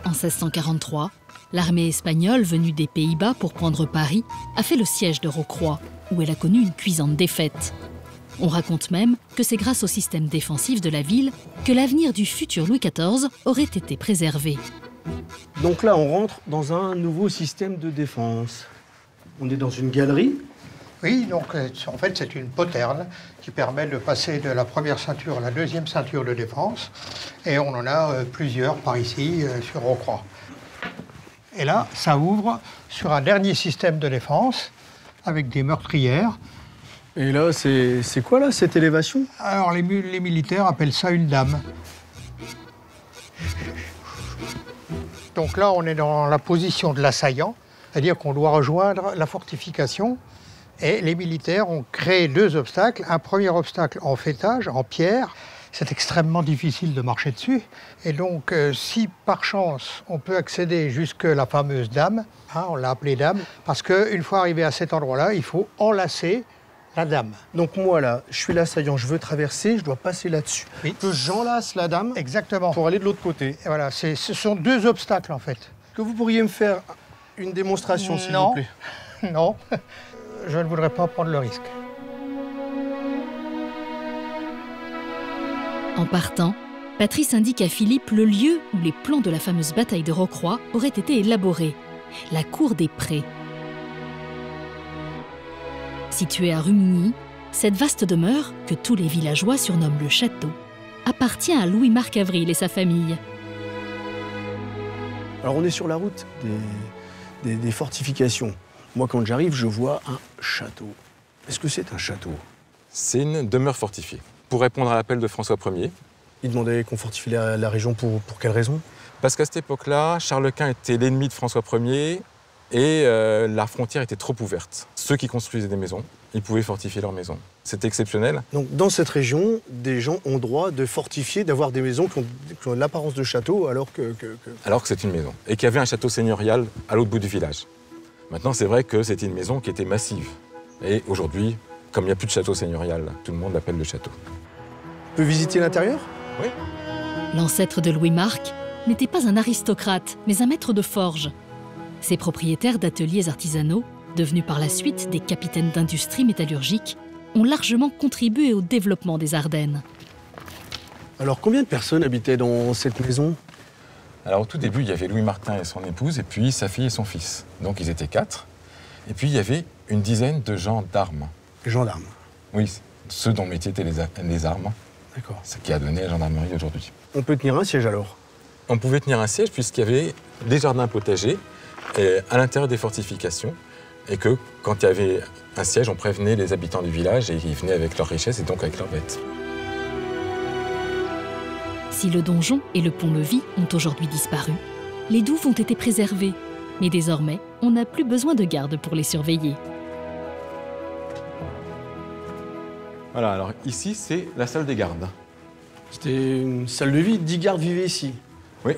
[SPEAKER 1] En 1643, l'armée espagnole venue des Pays-Bas pour prendre Paris a fait le siège de Rocroi, où elle a connu une cuisante défaite. On raconte même que c'est grâce au système défensif de la ville que l'avenir du futur Louis XIV aurait été préservé.
[SPEAKER 3] Donc là, on rentre dans un nouveau système de défense. On est dans une galerie.
[SPEAKER 12] Oui, donc euh, en fait c'est une poterne qui permet de passer de la première ceinture à la deuxième ceinture de défense. Et on en a euh, plusieurs par ici euh, sur Rocroi. Et là, ça ouvre sur un dernier système de défense avec des meurtrières.
[SPEAKER 3] Et là, c'est c'est quoi là, cette élévation?
[SPEAKER 12] Alors les militaires appellent ça une dame. Donc là, on est dans la position de l'assaillant, c'est-à-dire qu'on doit rejoindre la fortification. Et les militaires ont créé deux obstacles. Un premier obstacle en fêtage, en pierre. C'est extrêmement difficile de marcher dessus. Et donc, euh, si par chance on peut accéder jusque la fameuse dame, hein, on l'a appelée dame, parce qu'une fois arrivé à cet endroit-là, il faut enlacer la dame.
[SPEAKER 3] Donc moi là, je suis l'assaillant, je veux traverser, je dois passer là-dessus.
[SPEAKER 12] Oui.
[SPEAKER 3] Que j'enlace la dame
[SPEAKER 12] Exactement.
[SPEAKER 3] pour aller de l'autre côté.
[SPEAKER 12] Et voilà, c'est- ce sont deux obstacles en fait.
[SPEAKER 3] Que vous pourriez me faire une démonstration, s'il
[SPEAKER 12] Non.
[SPEAKER 3] vous plaît?
[SPEAKER 12] Non, je ne voudrais pas prendre le risque.
[SPEAKER 1] En partant, Patrice indique à Philippe le lieu où les plans de la fameuse bataille de Rocroi auraient été élaborés, la cour des Prés. Située à Rumigny, cette vaste demeure, que tous les villageois surnomment le château, appartient à Louis-Marc Avril et sa famille.
[SPEAKER 3] Alors on est sur la route des, des- des fortifications. Moi quand j'arrive, je vois un château. Est-ce que c'est un château?
[SPEAKER 13] C'est une demeure fortifiée. Pour répondre à l'appel de François Ier,
[SPEAKER 3] Il demandait qu'on fortifie la, la région pour, pour quelle raison?
[SPEAKER 13] Parce qu'à cette époque-là, Charles Quint était l'ennemi de François Ier et euh, la frontière était trop ouverte. Ceux qui construisaient des maisons, ils pouvaient fortifier leurs maisons. C'était exceptionnel.
[SPEAKER 3] Donc dans cette région, des gens ont droit de fortifier, d'avoir des maisons qui ont, qui ont l'apparence de château alors que... que- que-
[SPEAKER 13] alors que c'est une maison, et qu'il y avait un château seigneurial à l'autre bout du village. Maintenant, c'est vrai que c'était une maison qui était massive. Et aujourd'hui, comme il n'y a plus de château seigneurial, tout le monde l'appelle le château.
[SPEAKER 3] On peut visiter l'intérieur?
[SPEAKER 13] Oui.
[SPEAKER 1] L'ancêtre de Louis-Marc n'était pas un aristocrate, mais un maître de forge. Ses propriétaires d'ateliers artisanaux, devenus par la suite des capitaines d'industrie métallurgique, ont largement contribué au développement des Ardennes.
[SPEAKER 3] Alors combien de personnes habitaient dans cette maison?
[SPEAKER 13] Alors au tout début, il y avait Louis Martin et son épouse, et puis sa fille et son fils. Donc ils étaient quatre. Et puis il y avait une dizaine de gens d'armes.
[SPEAKER 3] Gendarmes
[SPEAKER 13] Oui, ceux dont le métier était les, les armes.
[SPEAKER 3] D'accord.
[SPEAKER 13] Ce qui a donné la gendarmerie aujourd'hui.
[SPEAKER 3] On peut tenir un siège alors?
[SPEAKER 13] On pouvait tenir un siège puisqu'il y avait des jardins potagers euh, à l'intérieur des fortifications. Et que quand il y avait un siège, on prévenait les habitants du village et ils venaient avec leurs richesses et donc avec leurs bêtes.
[SPEAKER 1] Si le donjon et le pont-levis ont aujourd'hui disparu, les douves ont été préservées. Mais désormais, on n'a plus besoin de garde pour les surveiller.
[SPEAKER 13] Voilà, alors ici, c'est la salle des gardes.
[SPEAKER 3] C'était une salle de vie, 10 gardes vivaient ici.
[SPEAKER 13] Oui,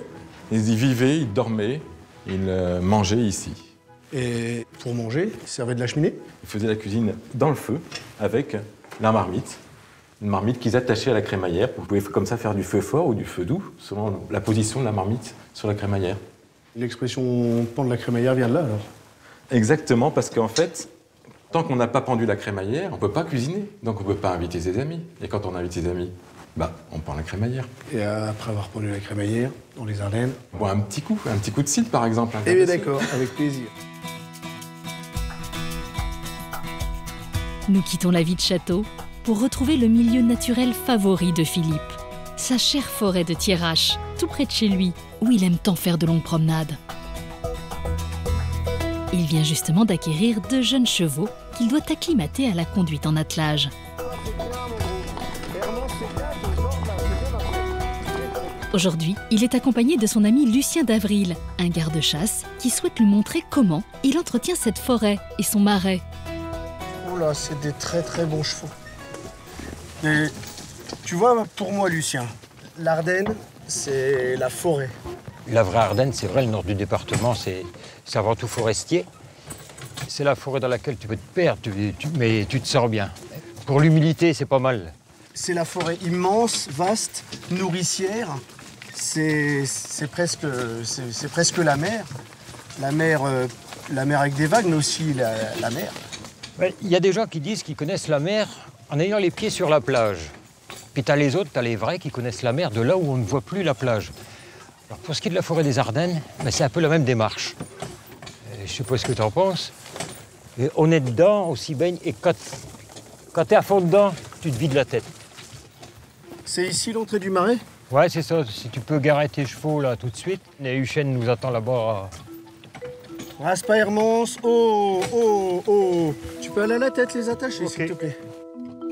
[SPEAKER 13] ils y vivaient, ils dormaient, ils euh, mangeaient ici.
[SPEAKER 3] Et pour manger, ils servaient de la cheminée
[SPEAKER 13] Ils faisaient la cuisine dans le feu avec la marmite. Une marmite qu'ils attachaient à la crémaillère. Vous pouvez comme ça faire du feu fort ou du feu doux, selon la position de la marmite sur la crémaillère.
[SPEAKER 3] L'expression pendre la crémaillère vient de là alors
[SPEAKER 13] Exactement, parce qu'en fait, tant qu'on n'a pas pendu la crémaillère, on ne peut pas cuisiner. Donc on ne peut pas inviter ses amis. Et quand on invite ses amis, bah, on pend la crémaillère.
[SPEAKER 3] Et après avoir pendu la crémaillère, dans les Ardennes.
[SPEAKER 13] Bon, un petit coup, un petit coup de cidre par exemple.
[SPEAKER 3] Eh bien d'accord, avec plaisir.
[SPEAKER 1] Nous quittons la vie de château pour retrouver le milieu naturel favori de Philippe, sa chère forêt de Thiérache, tout près de chez lui, où il aime tant faire de longues promenades. Il vient justement d'acquérir deux jeunes chevaux qu'il doit acclimater à la conduite en attelage. Aujourd'hui, il est accompagné de son ami Lucien d'Avril, un garde-chasse qui souhaite lui montrer comment il entretient cette forêt et son marais.
[SPEAKER 3] Oh là, c'est des très très bons chevaux. Et tu vois, pour moi, Lucien, l'Ardenne, c'est la forêt.
[SPEAKER 14] La vraie Ardenne, c'est vrai, le nord du département, c'est c'est avant tout forestier. C'est la forêt dans laquelle tu peux te perdre, tu- tu- mais tu te sors bien. Pour l'humilité, c'est pas mal.
[SPEAKER 3] C'est la forêt immense, vaste, nourricière. C'est presque, la mer. La mer, euh, la mer avec des vagues, mais aussi la, la mer.
[SPEAKER 14] Il y a des gens qui disent qu'ils connaissent la mer en ayant les pieds sur la plage. Puis t'as les autres, t'as les vrais qui connaissent la mer de là où on ne voit plus la plage. Alors pour ce qui est de la forêt des Ardennes, ben, c'est un peu la même démarche. Euh, Je sais pas ce que tu en penses. Et on est dedans, on s'y baigne, et quand, quand tu es à fond dedans, tu te vides la tête.
[SPEAKER 3] C'est ici l'entrée du marais?
[SPEAKER 14] Ouais, c'est ça. Si tu peux garer tes chevaux là tout de suite. La Huchène nous attend là-bas.
[SPEAKER 3] Raspa Hermance, oh, oh, oh. Tu peux aller à la tête les attacher, s'il te plaît.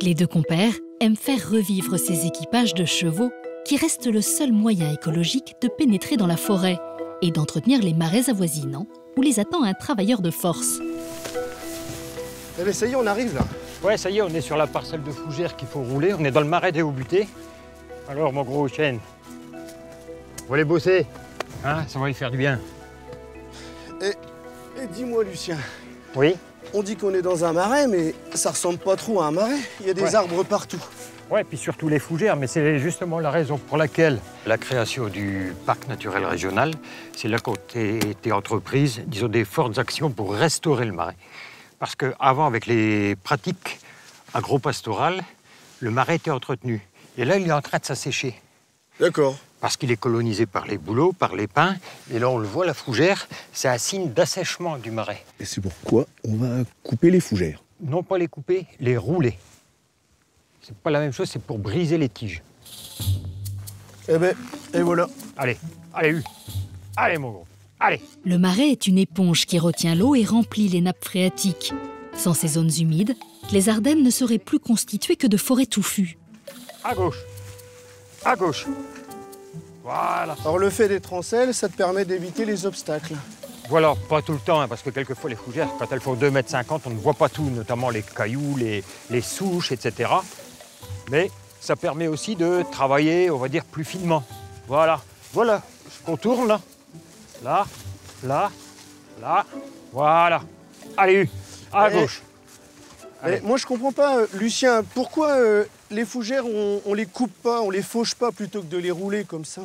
[SPEAKER 1] Les deux compères aiment faire revivre ces équipages de chevaux qui restent le seul moyen écologique de pénétrer dans la forêt et d'entretenir les marais avoisinants où les attend un travailleur de force.
[SPEAKER 3] Eh bien, ça y est, on arrive là.
[SPEAKER 14] Ouais, ça y est, on est sur la parcelle de fougères qu'il faut rouler. On est dans le marais des Hauts-Butés. Alors, mon gros chêne, on va aller bosser? Hein, ça va y faire du bien.
[SPEAKER 3] Et, et dis-moi, Lucien,
[SPEAKER 14] Oui?
[SPEAKER 3] On dit qu'on est dans un marais, mais ça ressemble pas trop à un marais. Il y a des
[SPEAKER 14] Ouais.
[SPEAKER 3] arbres partout.
[SPEAKER 14] Ouais, puis surtout les fougères, mais c'est justement la raison pour laquelle la création du parc naturel régional, c'est là qu'ont été entreprises, disons, des fortes actions pour restaurer le marais. Parce qu'avant, avec les pratiques agro-pastorales, le marais était entretenu. Et là, il est en train de s'assécher.
[SPEAKER 3] D'accord.
[SPEAKER 14] Parce qu'il est colonisé par les bouleaux, par les pins. Et là, on le voit, la fougère, c'est un signe d'assèchement du marais.
[SPEAKER 10] Et c'est pourquoi on va couper les fougères.
[SPEAKER 14] Non pas les couper, les rouler. C'est pas la même chose, c'est pour briser les tiges.
[SPEAKER 3] Eh ben, et voilà.
[SPEAKER 14] Allez, allez, U. Allez, mon gros. Allez.
[SPEAKER 1] Le marais est une éponge qui retient l'eau et remplit les nappes phréatiques. Sans ces zones humides, les Ardennes ne seraient plus constituées que de forêts touffues.
[SPEAKER 14] À gauche. À gauche. Voilà.
[SPEAKER 3] Alors le fait d'être en selle, ça te permet d'éviter les obstacles.
[SPEAKER 14] Voilà, pas tout le temps, hein, parce que quelquefois les fougères, quand elles font 2,50 m, on ne voit pas tout, notamment les cailloux, les, les souches, etc. Mais ça permet aussi de travailler, on va dire, plus finement. Voilà, voilà, je contourne là. Là, là, là, voilà. Allez, à gauche.
[SPEAKER 3] Moi je comprends pas, euh, Lucien, pourquoi euh, les fougères, on, on les coupe pas, on les fauche pas plutôt que de les rouler comme ça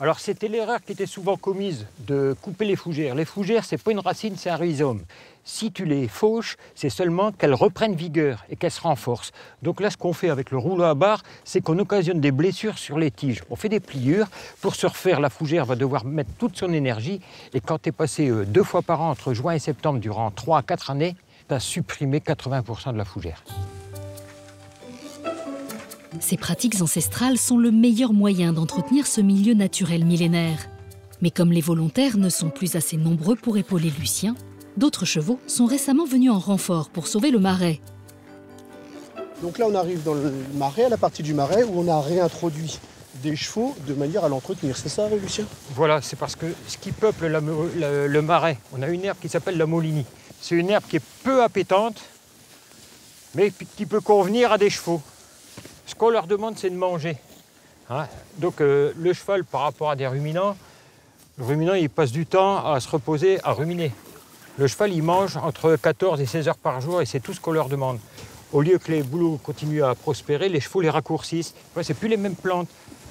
[SPEAKER 14] Alors c'était l'erreur qui était souvent commise de couper les fougères. Les fougères, c'est pas une racine, c'est un rhizome. Si tu les fauches, c'est seulement qu'elles reprennent vigueur et qu'elles se renforcent. Donc là, ce qu'on fait avec le rouleau à barre, c'est qu'on occasionne des blessures sur les tiges. On fait des pliures. Pour se refaire, la fougère va devoir mettre toute son énergie. Et quand tu es passé euh, deux fois par an entre juin et septembre durant trois à quatre années, tu as supprimé 80% de la fougère.
[SPEAKER 1] Ces pratiques ancestrales sont le meilleur moyen d'entretenir ce milieu naturel millénaire. Mais comme les volontaires ne sont plus assez nombreux pour épauler Lucien, d'autres chevaux sont récemment venus en renfort pour sauver le marais.
[SPEAKER 3] Donc là on arrive dans le marais, à la partie du marais où on a réintroduit des chevaux de manière à l'entretenir. C'est ça, Lucien?
[SPEAKER 14] Voilà, c'est parce que ce qui peuple la- le, le marais, on a une herbe qui s'appelle la molinie. C'est une herbe qui est peu appétante, mais qui peut convenir à des chevaux. Ce qu'on leur demande, c'est de manger. Hein. Donc euh, le cheval, par rapport à des ruminants, le ruminant, il passe du temps à se reposer, à ruminer. Le cheval, il mange entre 14 et 16 heures par jour et c'est tout ce qu'on leur demande. Au lieu que les bouleaux continuent à prospérer, les chevaux les raccourcissent. Ouais, c'est plus les mêmes plantes.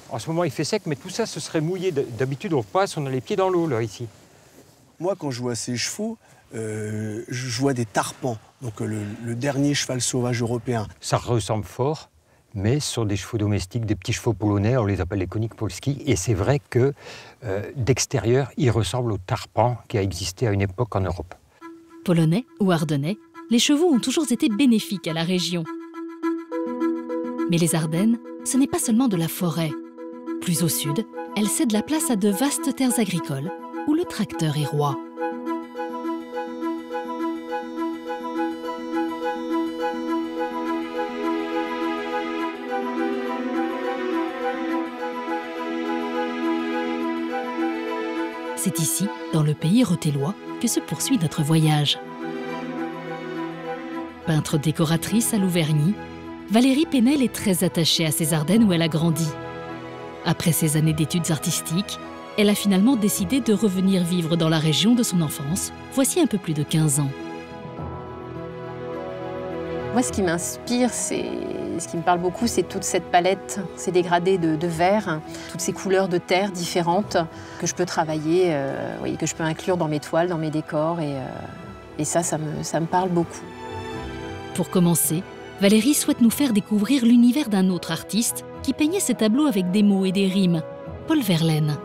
[SPEAKER 14] En ce moment, il fait sec, mais tout ça, ce serait mouillé. D'habitude, on passe, on a les pieds dans l'eau, là, ici.
[SPEAKER 10] Moi, quand je vois ces chevaux, euh, je vois des tarpans, donc euh, le, le dernier cheval sauvage européen.
[SPEAKER 14] Ça ressemble fort, mais sont des chevaux domestiques, des petits chevaux polonais, on les appelle les konik polski. Et c'est vrai que euh, d'extérieur, ils ressemblent au tarpan qui a existé à une époque en Europe.
[SPEAKER 1] Polonais ou ardennais, les chevaux ont toujours été bénéfiques à la région. Mais les Ardennes, ce n'est pas seulement de la forêt. Plus au sud, elles cèdent la place à de vastes terres agricoles, où le tracteur est roi. C'est ici, dans le pays rotellois, que se poursuit notre voyage. Peintre décoratrice à Louverny, Valérie Pénel est très attachée à ces Ardennes où elle a grandi. Après ses années d'études artistiques, elle a finalement décidé de revenir vivre dans la région de son enfance, voici un peu plus de 15 ans.
[SPEAKER 2] Moi, ce qui m'inspire, c'est ce qui me parle beaucoup, c'est toute cette palette, ces dégradés de, de verre, toutes ces couleurs de terre différentes que je peux travailler, euh, que je peux inclure dans mes toiles, dans mes décors, et, euh, et ça, ça me, ça me parle beaucoup.
[SPEAKER 1] Pour commencer, Valérie souhaite nous faire découvrir l'univers d'un autre artiste qui peignait ses tableaux avec des mots et des rimes, Paul Verlaine.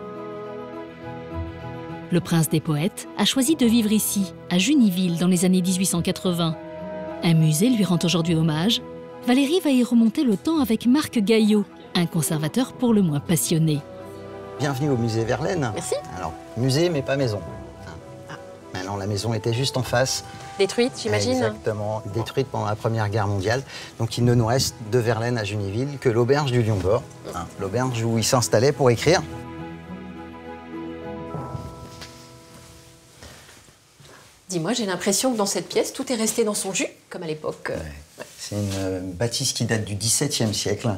[SPEAKER 1] Le prince des poètes a choisi de vivre ici, à Juniville, dans les années 1880. Un musée lui rend aujourd'hui hommage. Valérie va y remonter le temps avec Marc Gaillot, un conservateur pour le moins passionné.
[SPEAKER 15] Bienvenue au musée Verlaine.
[SPEAKER 2] Merci.
[SPEAKER 15] Alors, musée, mais pas maison. Maintenant, la maison était juste en face.
[SPEAKER 2] Détruite, j'imagine
[SPEAKER 15] Exactement, détruite pendant la Première Guerre mondiale. Donc, il ne nous reste de Verlaine à Juniville que l'auberge du Lion d'Or, hein, l'auberge où il s'installait pour écrire.
[SPEAKER 2] Dis-moi, j'ai l'impression que dans cette pièce, tout est resté dans son jus, comme à l'époque.
[SPEAKER 15] C'est une euh, bâtisse qui date du XVIIe siècle.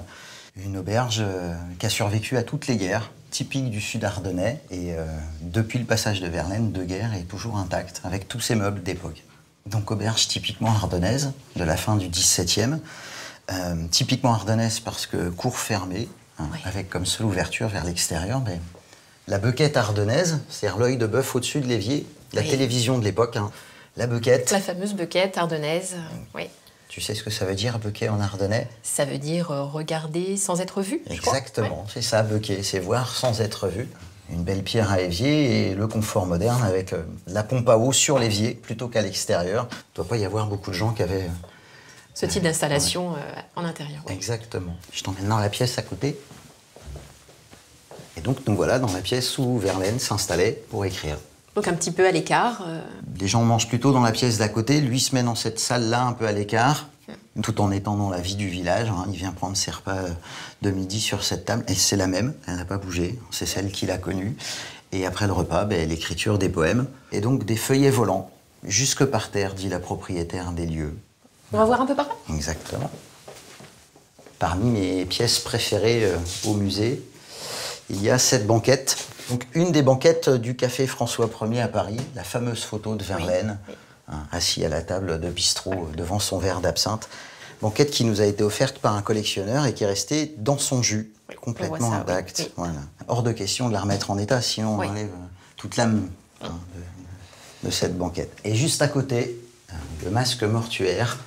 [SPEAKER 15] Une auberge euh, qui a survécu à toutes les guerres, typique du sud ardennais. Et euh, depuis le passage de Verlaine, de guerre est toujours intacte, avec tous ses meubles d'époque. Donc auberge typiquement ardennaise, de la fin du XVIIe. Euh, typiquement ardennaise parce que cour fermée, hein, avec comme seule ouverture vers l'extérieur, mais la bequette ardennaise, c'est-à-dire l'œil de bœuf au-dessus de l'évier, la
[SPEAKER 2] Oui.
[SPEAKER 15] télévision de l'époque. hein. La bequette,
[SPEAKER 2] La fameuse bequette ardennaise, oui.
[SPEAKER 15] Tu sais ce que ça veut dire, beuquet en ardennais?
[SPEAKER 2] Ça veut dire euh, regarder sans être vu.
[SPEAKER 15] Exactement, c'est ça, beuquet, c'est voir sans être vu. Une belle pierre à évier et le confort moderne avec euh, la pompe à eau sur l'évier plutôt qu'à l'extérieur. Il ne doit pas y avoir beaucoup de gens qui avaient... euh,
[SPEAKER 2] Ce type d'installation en intérieur. ouais.
[SPEAKER 15] Exactement. Je t'emmène dans la pièce à côté. Et donc nous voilà dans la pièce où Verlaine s'installait pour écrire.
[SPEAKER 2] Donc un petit peu à l'écart. euh,
[SPEAKER 15] Les gens mangent plutôt dans la pièce d'à côté. Lui se met dans cette salle-là, un peu à l'écart, tout en étant dans la vie du village. hein. Il vient prendre ses repas euh, de midi sur cette table. Et c'est la même, elle n'a pas bougé. C'est celle qu'il a connue. Et après le repas, ben, l'écriture des poèmes. Et donc des feuillets volants, jusque par terre, dit la propriétaire des lieux.
[SPEAKER 2] On va voir un peu par là?
[SPEAKER 15] Exactement. Parmi mes pièces préférées euh, au musée, il y a cette banquette. Donc, une des banquettes du café François Ier à Paris, la fameuse photo de Verlaine, hein, assis à la table de bistrot euh, devant son verre d'absinthe. Banquette qui nous a été offerte par un collectionneur et qui est restée dans son jus, complètement intacte.
[SPEAKER 2] Oui.
[SPEAKER 15] Voilà. Hors de question de la remettre en état, sinon on enlève euh, toute l'âme hein, de, de cette banquette. Et juste à côté, euh, le masque mortuaire,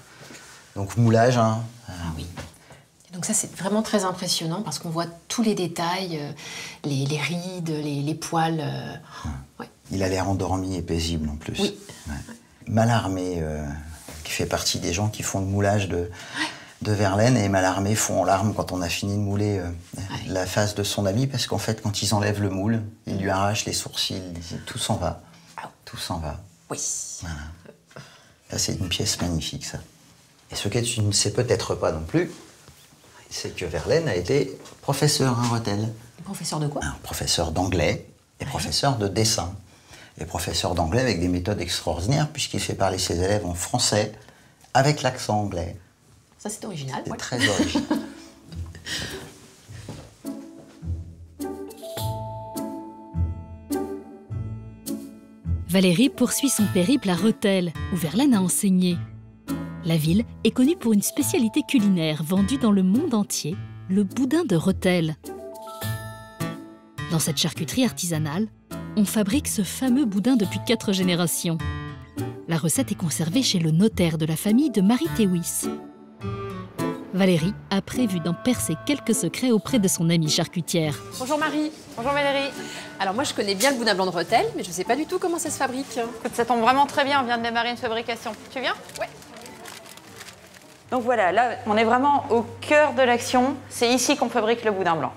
[SPEAKER 15] donc moulage. Hein,
[SPEAKER 2] Ah oui. Donc ça, c'est vraiment très impressionnant parce qu'on voit tous les détails, euh, les, les rides, les, les poils. euh,
[SPEAKER 15] Il a l'air endormi et paisible en plus.
[SPEAKER 2] Oui.
[SPEAKER 15] Ouais. Malarmé, euh, qui fait partie des gens qui font le moulage de, de Verlaine, et Malarmé font en larmes quand on a fini de mouler euh, la face de son ami, parce qu'en fait, quand ils enlèvent le moule, ils lui arrachent les sourcils, tout s'en va. Tout s'en va.
[SPEAKER 2] Oui.
[SPEAKER 15] Voilà. Ça, c'est une pièce magnifique, ça. Et ce que tu ne sais peut-être pas non plus, c'est que Verlaine a été professeur à Rethel
[SPEAKER 2] Professeur de quoi?
[SPEAKER 15] Professeur d'anglais et professeur de dessin. Et professeur d'anglais avec des méthodes extraordinaires, puisqu'il fait parler ses élèves en français avec l'accent anglais.
[SPEAKER 2] Ça, c'est original.
[SPEAKER 15] C'est
[SPEAKER 2] ouais.
[SPEAKER 15] très original.
[SPEAKER 1] Valérie poursuit son périple à Rethel, où Verlaine a enseigné. La ville est connue pour une spécialité culinaire vendue dans le monde entier, le boudin de Rethel. Dans cette charcuterie artisanale, on fabrique ce fameux boudin depuis quatre générations. La recette est conservée chez le notaire de la famille de Marie Théouis. Valérie a prévu d'en percer quelques secrets auprès de son amie charcutière.
[SPEAKER 2] Bonjour Marie. Bonjour Valérie. Alors moi, je connais bien le boudin blanc de Rethel, mais je ne sais pas du tout comment ça se fabrique.
[SPEAKER 16] Écoute, ça tombe vraiment très bien, on vient de démarrer une fabrication. Tu viens? Ouais. Donc voilà, là, on est vraiment au cœur de l'action. C'est ici qu'on fabrique le boudin blanc.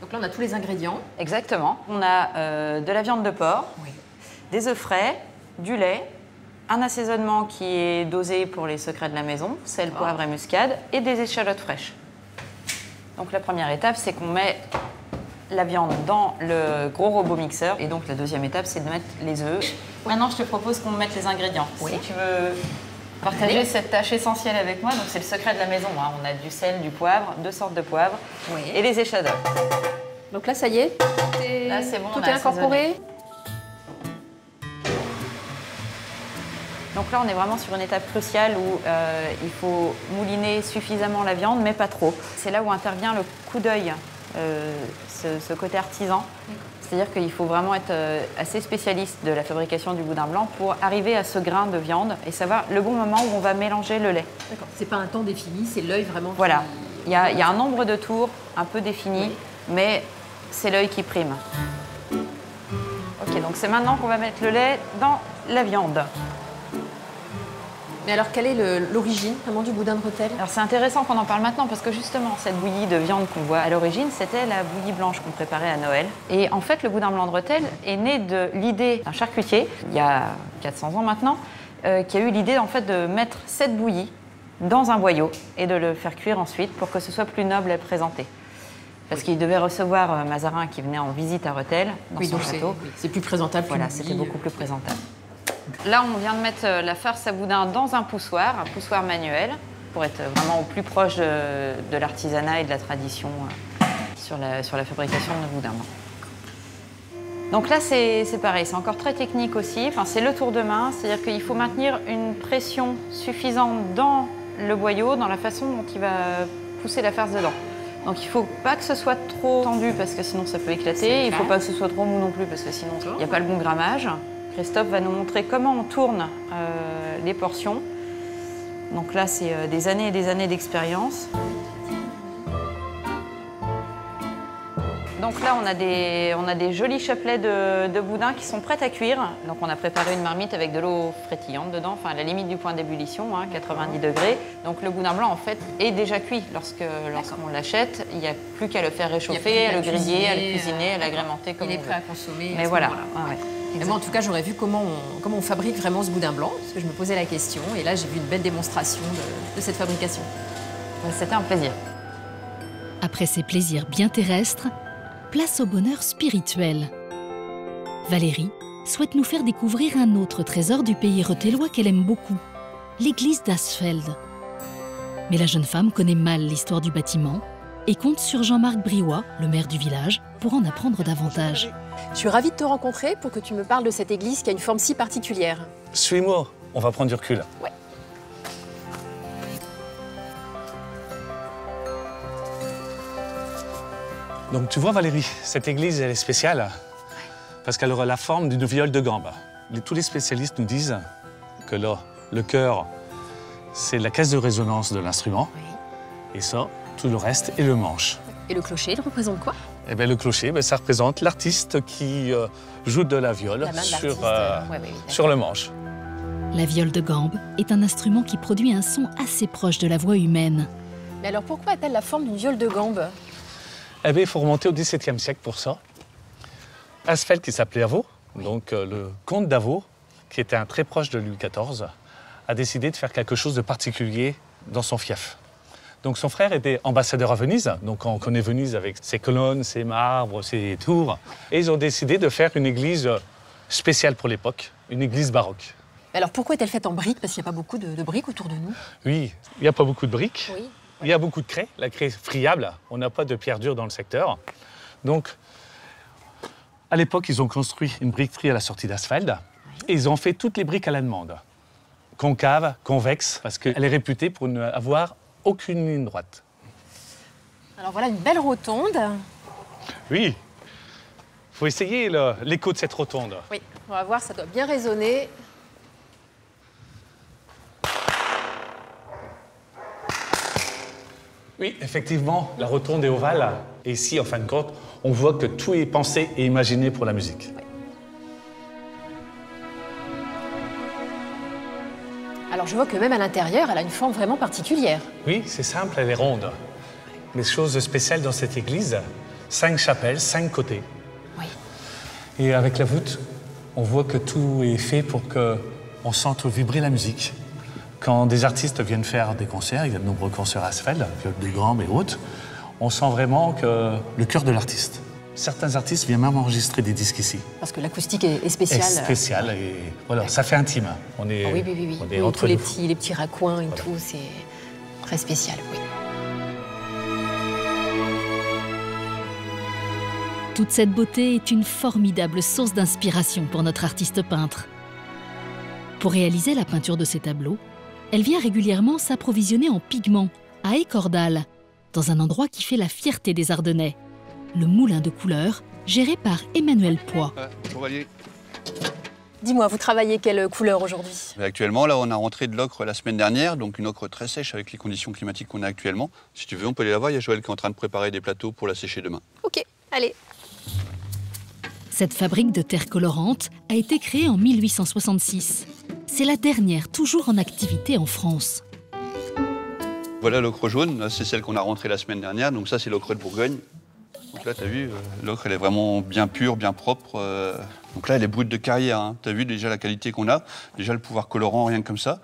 [SPEAKER 2] Donc là, on a tous les ingrédients.
[SPEAKER 16] Exactement. On a euh, de la viande de porc, des œufs frais, du lait, un assaisonnement qui est dosé pour les secrets de la maison, sel, poivre et muscade, et des échalotes fraîches. Donc la première étape, c'est qu'on met la viande dans le gros robot mixeur. Et donc la deuxième étape, c'est de mettre les œufs. Maintenant, je te propose qu'on mette les ingrédients. Si tu veux partager cette tâche essentielle avec moi, donc c'est le secret de la maison. hein. On a du sel, du poivre, deux sortes de poivre et les échalotes.
[SPEAKER 2] Donc là, ça y est, tout est,
[SPEAKER 16] Là, c'est bon,
[SPEAKER 2] tout
[SPEAKER 16] on
[SPEAKER 2] est incorporé.
[SPEAKER 16] Donc là, on est vraiment sur une étape cruciale où euh, il faut mouliner suffisamment la viande, mais pas trop. C'est là où intervient le coup d'œil, euh, ce, ce côté artisan. C'est-à-dire qu'il faut vraiment être euh, assez spécialiste de la fabrication du boudin blanc pour arriver à ce grain de viande et savoir le bon moment où on va mélanger le lait.
[SPEAKER 2] D'accord. C'est pas un temps défini, c'est l'œil vraiment.
[SPEAKER 16] Voilà. Il y, a, il y a un nombre de tours un peu défini, mais c'est l'œil qui prime. Ok, donc c'est maintenant qu'on va mettre le lait dans la viande.
[SPEAKER 2] Mais alors, quelle est l'origine vraiment du boudin de Rethel
[SPEAKER 16] Alors c'est intéressant qu'on en parle maintenant parce que justement cette bouillie de viande qu'on voit à l'origine, c'était la bouillie blanche qu'on préparait à Noël. Et en fait le boudin blanc de Rethel est né de l'idée d'un charcutier, il y a 400 ans maintenant, euh, qui a eu l'idée en fait de mettre cette bouillie dans un boyau et de le faire cuire ensuite pour que ce soit plus noble à présenter. Parce qu'il devait recevoir euh, Mazarin qui venait en visite à Rethel dans
[SPEAKER 2] Oui,
[SPEAKER 16] son
[SPEAKER 2] donc c'est-
[SPEAKER 16] château.
[SPEAKER 2] oui, c'est plus présentable.
[SPEAKER 16] Voilà, c'était beaucoup
[SPEAKER 2] euh,
[SPEAKER 16] plus présentable. Là, on vient de mettre euh, la farce à boudin dans un poussoir, un poussoir manuel, pour être vraiment au plus proche de, de l'artisanat et de la tradition euh, sur, la, sur la fabrication de boudin. Donc là, c'est c'est pareil, c'est encore très technique aussi. Enfin, c'est le tour de main, c'est-à-dire qu'il faut maintenir une pression suffisante dans le boyau, dans la façon dont il va pousser la farce dedans. Donc il ne faut pas que ce soit trop tendu parce que sinon ça peut éclater. Il ne faut pas que ce soit trop mou non plus parce que sinon il n'y a pas le bon grammage. Christophe va nous montrer comment on tourne euh, les portions. Donc là, c'est euh, des années et des années d'expérience. Donc là, on a des, on a des jolis chapelets de, de boudin qui sont prêts à cuire. Donc on a préparé une marmite avec de l'eau frétillante dedans, enfin à la limite du point d'ébullition, hein, 90 degrés. Donc le boudin blanc, en fait, est déjà cuit. Lorsque, lorsqu'on l'achète, il n'y a plus qu'à le faire réchauffer, à le griller, à le cuisiner, à l'agrémenter comme
[SPEAKER 2] Il est
[SPEAKER 16] on
[SPEAKER 2] prêt à consommer. à
[SPEAKER 16] Mais
[SPEAKER 2] ce
[SPEAKER 16] voilà.
[SPEAKER 2] Moment-là.
[SPEAKER 16] Ah ouais.
[SPEAKER 2] Et moi, en tout cas, j'aurais vu comment on, comment on fabrique vraiment ce boudin blanc, parce que je me posais la question. Et là, j'ai vu une belle démonstration de, de cette fabrication.
[SPEAKER 16] C'était un plaisir.
[SPEAKER 1] Après ces plaisirs bien terrestres, place au bonheur spirituel. Valérie souhaite nous faire découvrir un autre trésor du pays retellois qu'elle aime beaucoup, l'église d'Asfeld. Mais la jeune femme connaît mal l'histoire du bâtiment et compte sur Jean-Marc Briouat, le maire du village, pour en apprendre davantage.
[SPEAKER 2] Je suis ravie de te rencontrer pour que tu me parles de cette église qui a une forme si particulière.
[SPEAKER 17] Suis-moi, on va prendre du recul.
[SPEAKER 2] Ouais.
[SPEAKER 17] Donc tu vois Valérie, cette église elle est spéciale parce qu'elle aura la forme d'une viole de gambe. Tous les spécialistes nous disent que là, le cœur, c'est la caisse de résonance de l'instrument. Et ça, tout le reste est le manche.
[SPEAKER 2] Et le clocher, il représente quoi?
[SPEAKER 17] Et bien le clocher, ben, ça représente l'artiste qui euh, joue de la viole
[SPEAKER 2] La
[SPEAKER 17] sur, euh,
[SPEAKER 2] euh, ouais, ouais, ouais,
[SPEAKER 17] sur le manche.
[SPEAKER 1] La viole de gambe est un instrument qui produit un son assez proche de la voix humaine.
[SPEAKER 2] Mais alors pourquoi a-t-elle la forme d'une viole de gambe?
[SPEAKER 17] Eh bien, il faut remonter au XVIIe siècle pour ça. Asfeld, qui s'appelait Avaux, donc euh, le comte d'Avaux, qui était un très proche de Louis XIV, a décidé de faire quelque chose de particulier dans son fief. Donc son frère était ambassadeur à Venise, donc on connaît Venise avec ses colonnes, ses marbres, ses tours. Et ils ont décidé de faire une église spéciale pour l'époque, une église baroque.
[SPEAKER 2] Alors pourquoi est-elle faite en briques? Parce qu'il n'y a pas beaucoup de, de briques autour de nous.
[SPEAKER 17] Oui, il n'y a pas beaucoup de briques.
[SPEAKER 2] Oui.
[SPEAKER 17] Il y a beaucoup de craie, la craie friable. On n'a pas de pierre dure dans le secteur. Donc, à l'époque, ils ont construit une briqueterie à la sortie d'Asphalt et ils ont fait toutes les briques à la demande. Concave, convexe, parce qu'elle est réputée pour n'avoir aucune ligne droite.
[SPEAKER 2] Alors voilà une belle rotonde.
[SPEAKER 17] Oui, il faut essayer l'écho de cette rotonde.
[SPEAKER 2] Oui, on va voir, ça doit bien résonner.
[SPEAKER 17] Oui, effectivement, la rotonde est ovale. Et ici, en fin de compte, on voit que tout est pensé et imaginé pour la musique.
[SPEAKER 2] Alors je vois que même à l'intérieur, elle a une forme vraiment particulière.
[SPEAKER 17] Oui, c'est simple, elle est ronde. Mais chose spéciale dans cette église, cinq chapelles, cinq côtés. Et avec la voûte, on voit que tout est fait pour qu'on sente vibrer la musique. Quand des artistes viennent faire des concerts, il y a de nombreux concerts à Asphalt, des grands et autres, on sent vraiment que le cœur de l'artiste. Certains artistes viennent même enregistrer des disques ici.
[SPEAKER 2] Parce que l'acoustique est, spéciale.
[SPEAKER 17] Est spécial et voilà, ça fait intime. On est,
[SPEAKER 2] Ah oui, oui, oui. oui.
[SPEAKER 17] on est
[SPEAKER 2] Oui,
[SPEAKER 17] entre
[SPEAKER 2] tous les petits, les petits raccoins et tout, c'est très spécial, oui.
[SPEAKER 1] Toute cette beauté est une formidable source d'inspiration pour notre artiste peintre. Pour réaliser la peinture de ces tableaux, elle vient régulièrement s'approvisionner en pigments à Écordal, dans un endroit qui fait la fierté des Ardennais, le moulin de couleurs géré par Emmanuel Poix.
[SPEAKER 2] Dis-moi, vous travaillez quelle couleur aujourd'hui?
[SPEAKER 18] Actuellement, là, on a rentré de l'ocre la semaine dernière, donc une ocre très sèche avec les conditions climatiques qu'on a actuellement. Si tu veux, on peut aller la voir. Il y a Joël qui est en train de préparer des plateaux pour la sécher demain.
[SPEAKER 2] Ok, allez.
[SPEAKER 1] Cette fabrique de terre colorante a été créée en 1866. C'est la dernière toujours en activité en France.
[SPEAKER 18] Voilà l'ocre jaune. C'est celle qu'on a rentrée la semaine dernière. Donc ça, c'est l'ocre de Bourgogne. Donc là, tu as vu, euh, l'ocre, elle est vraiment bien pure, bien propre. euh. Donc là, elle est brute de carrière. hein. Tu as vu déjà la qualité qu'on a, déjà le pouvoir colorant, rien que comme ça.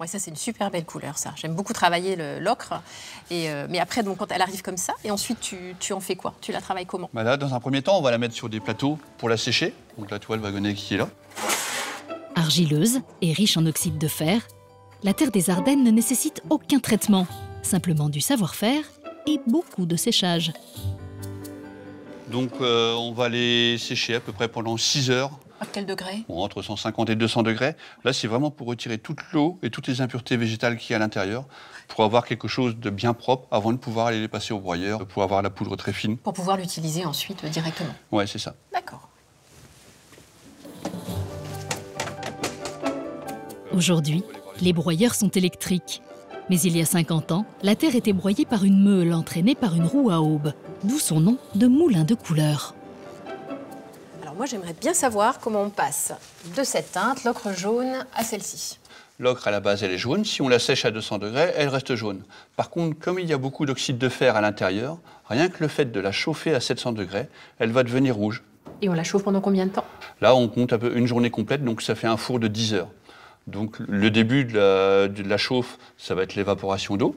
[SPEAKER 2] Ouais, ça c'est une super belle couleur, ça. J'aime beaucoup travailler le- l'ocre. Et euh, mais après, donc, quand elle arrive comme ça, et ensuite tu, tu en fais quoi? Tu la travailles comment?
[SPEAKER 18] Bah là, dans un premier temps, on va la mettre sur des plateaux pour la sécher. Donc là, tu vois le wagonnet qui est là.
[SPEAKER 1] Argileuse et riche en oxyde de fer, la terre des Ardennes ne nécessite aucun traitement, simplement du savoir-faire et beaucoup de séchage.
[SPEAKER 18] Donc euh, on va les sécher à peu près pendant 6 heures.
[SPEAKER 2] À quel degré?
[SPEAKER 18] Bon, entre 150 et 200 degrés. Là, c'est vraiment pour retirer toute l'eau et toutes les impuretés végétales qu'il y a à l'intérieur, pour avoir quelque chose de bien propre avant de pouvoir aller les passer au broyeur, pour avoir la poudre très fine.
[SPEAKER 2] Pour pouvoir l'utiliser ensuite directement.
[SPEAKER 18] Ouais, c'est ça.
[SPEAKER 2] D'accord.
[SPEAKER 1] Aujourd'hui, Les broyeurs sont électriques. Mais il y a 50 ans, la terre était broyée par une meule entraînée par une roue à aube, d'où son nom de moulin de couleur.
[SPEAKER 2] Alors moi j'aimerais bien savoir comment on passe de cette teinte, l'ocre jaune, à celle-ci.
[SPEAKER 18] L'ocre à la base elle est jaune, si on la sèche à 200 degrés, elle reste jaune. Par contre, comme il y a beaucoup d'oxyde de fer à l'intérieur, rien que le fait de la chauffer à 700 degrés, elle va devenir rouge.
[SPEAKER 2] Et on la chauffe pendant combien de temps?
[SPEAKER 18] Là, on compte un peu une journée complète, donc ça fait un four de 10 heures. Donc le début de la, de la chauffe, ça va être l'évaporation d'eau.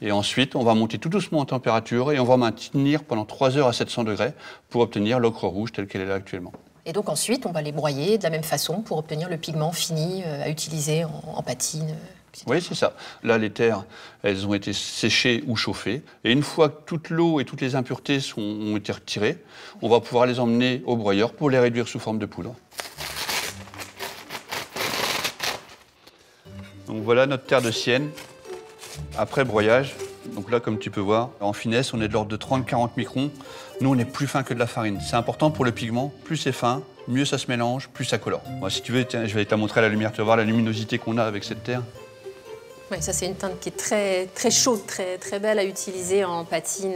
[SPEAKER 18] Et ensuite, on va monter tout doucement en température et on va maintenir pendant 3 heures à 700 degrés pour obtenir l'ocre rouge telle qu'elle est là actuellement.
[SPEAKER 2] Et donc ensuite, on va les broyer de la même façon pour obtenir le pigment fini euh, à utiliser en, en patine.
[SPEAKER 18] Oui, c'est ça. Là, les terres, elles ont été séchées ou chauffées. Et une fois que toute l'eau et toutes les impuretés sont, ont été retirées, on va pouvoir les emmener au broyeur pour les réduire sous forme de poudre. Donc voilà notre terre de sienne après broyage. Donc là, comme tu peux voir, en finesse, on est de l'ordre de 30-40 microns. Nous, on est plus fin que de la farine. C'est important pour le pigment. Plus c'est fin, mieux ça se mélange, plus ça colore. Moi, si tu veux, je vais te montrer à la lumière. Tu vas voir la luminosité qu'on a avec cette terre.
[SPEAKER 2] Ouais, ça c'est une teinte qui est très, très chaude, très, très belle à utiliser en patine.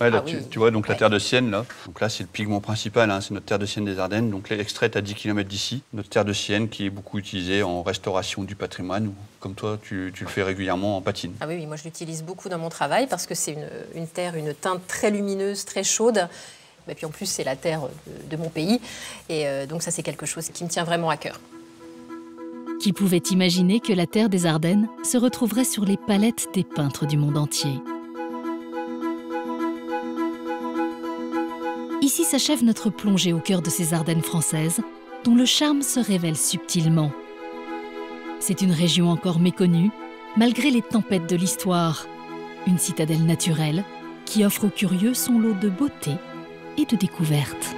[SPEAKER 18] Ouais, là,
[SPEAKER 2] Ah
[SPEAKER 18] tu,
[SPEAKER 2] oui.
[SPEAKER 18] tu vois, donc la terre de Sienne, là. Donc là, c'est le pigment principal, hein, c'est notre terre de Sienne des Ardennes. Donc extraite à 10 km d'ici. Notre terre de Sienne qui est beaucoup utilisée en restauration du patrimoine, ou comme toi, tu, tu le fais régulièrement en patine.
[SPEAKER 2] Ah oui, oui, moi je l'utilise beaucoup dans mon travail parce que c'est une, une terre, une teinte très lumineuse, très chaude. Et puis en plus, c'est la terre de, de mon pays. Et euh, donc ça, c'est quelque chose qui me tient vraiment à cœur.
[SPEAKER 1] Qui pouvait imaginer que la terre des Ardennes se retrouverait sur les palettes des peintres du monde entier Ici s'achève notre plongée au cœur de ces Ardennes françaises, dont le charme se révèle subtilement. C'est une région encore méconnue, malgré les tempêtes de l'histoire. Une citadelle naturelle qui offre aux curieux son lot de beauté et de découvertes.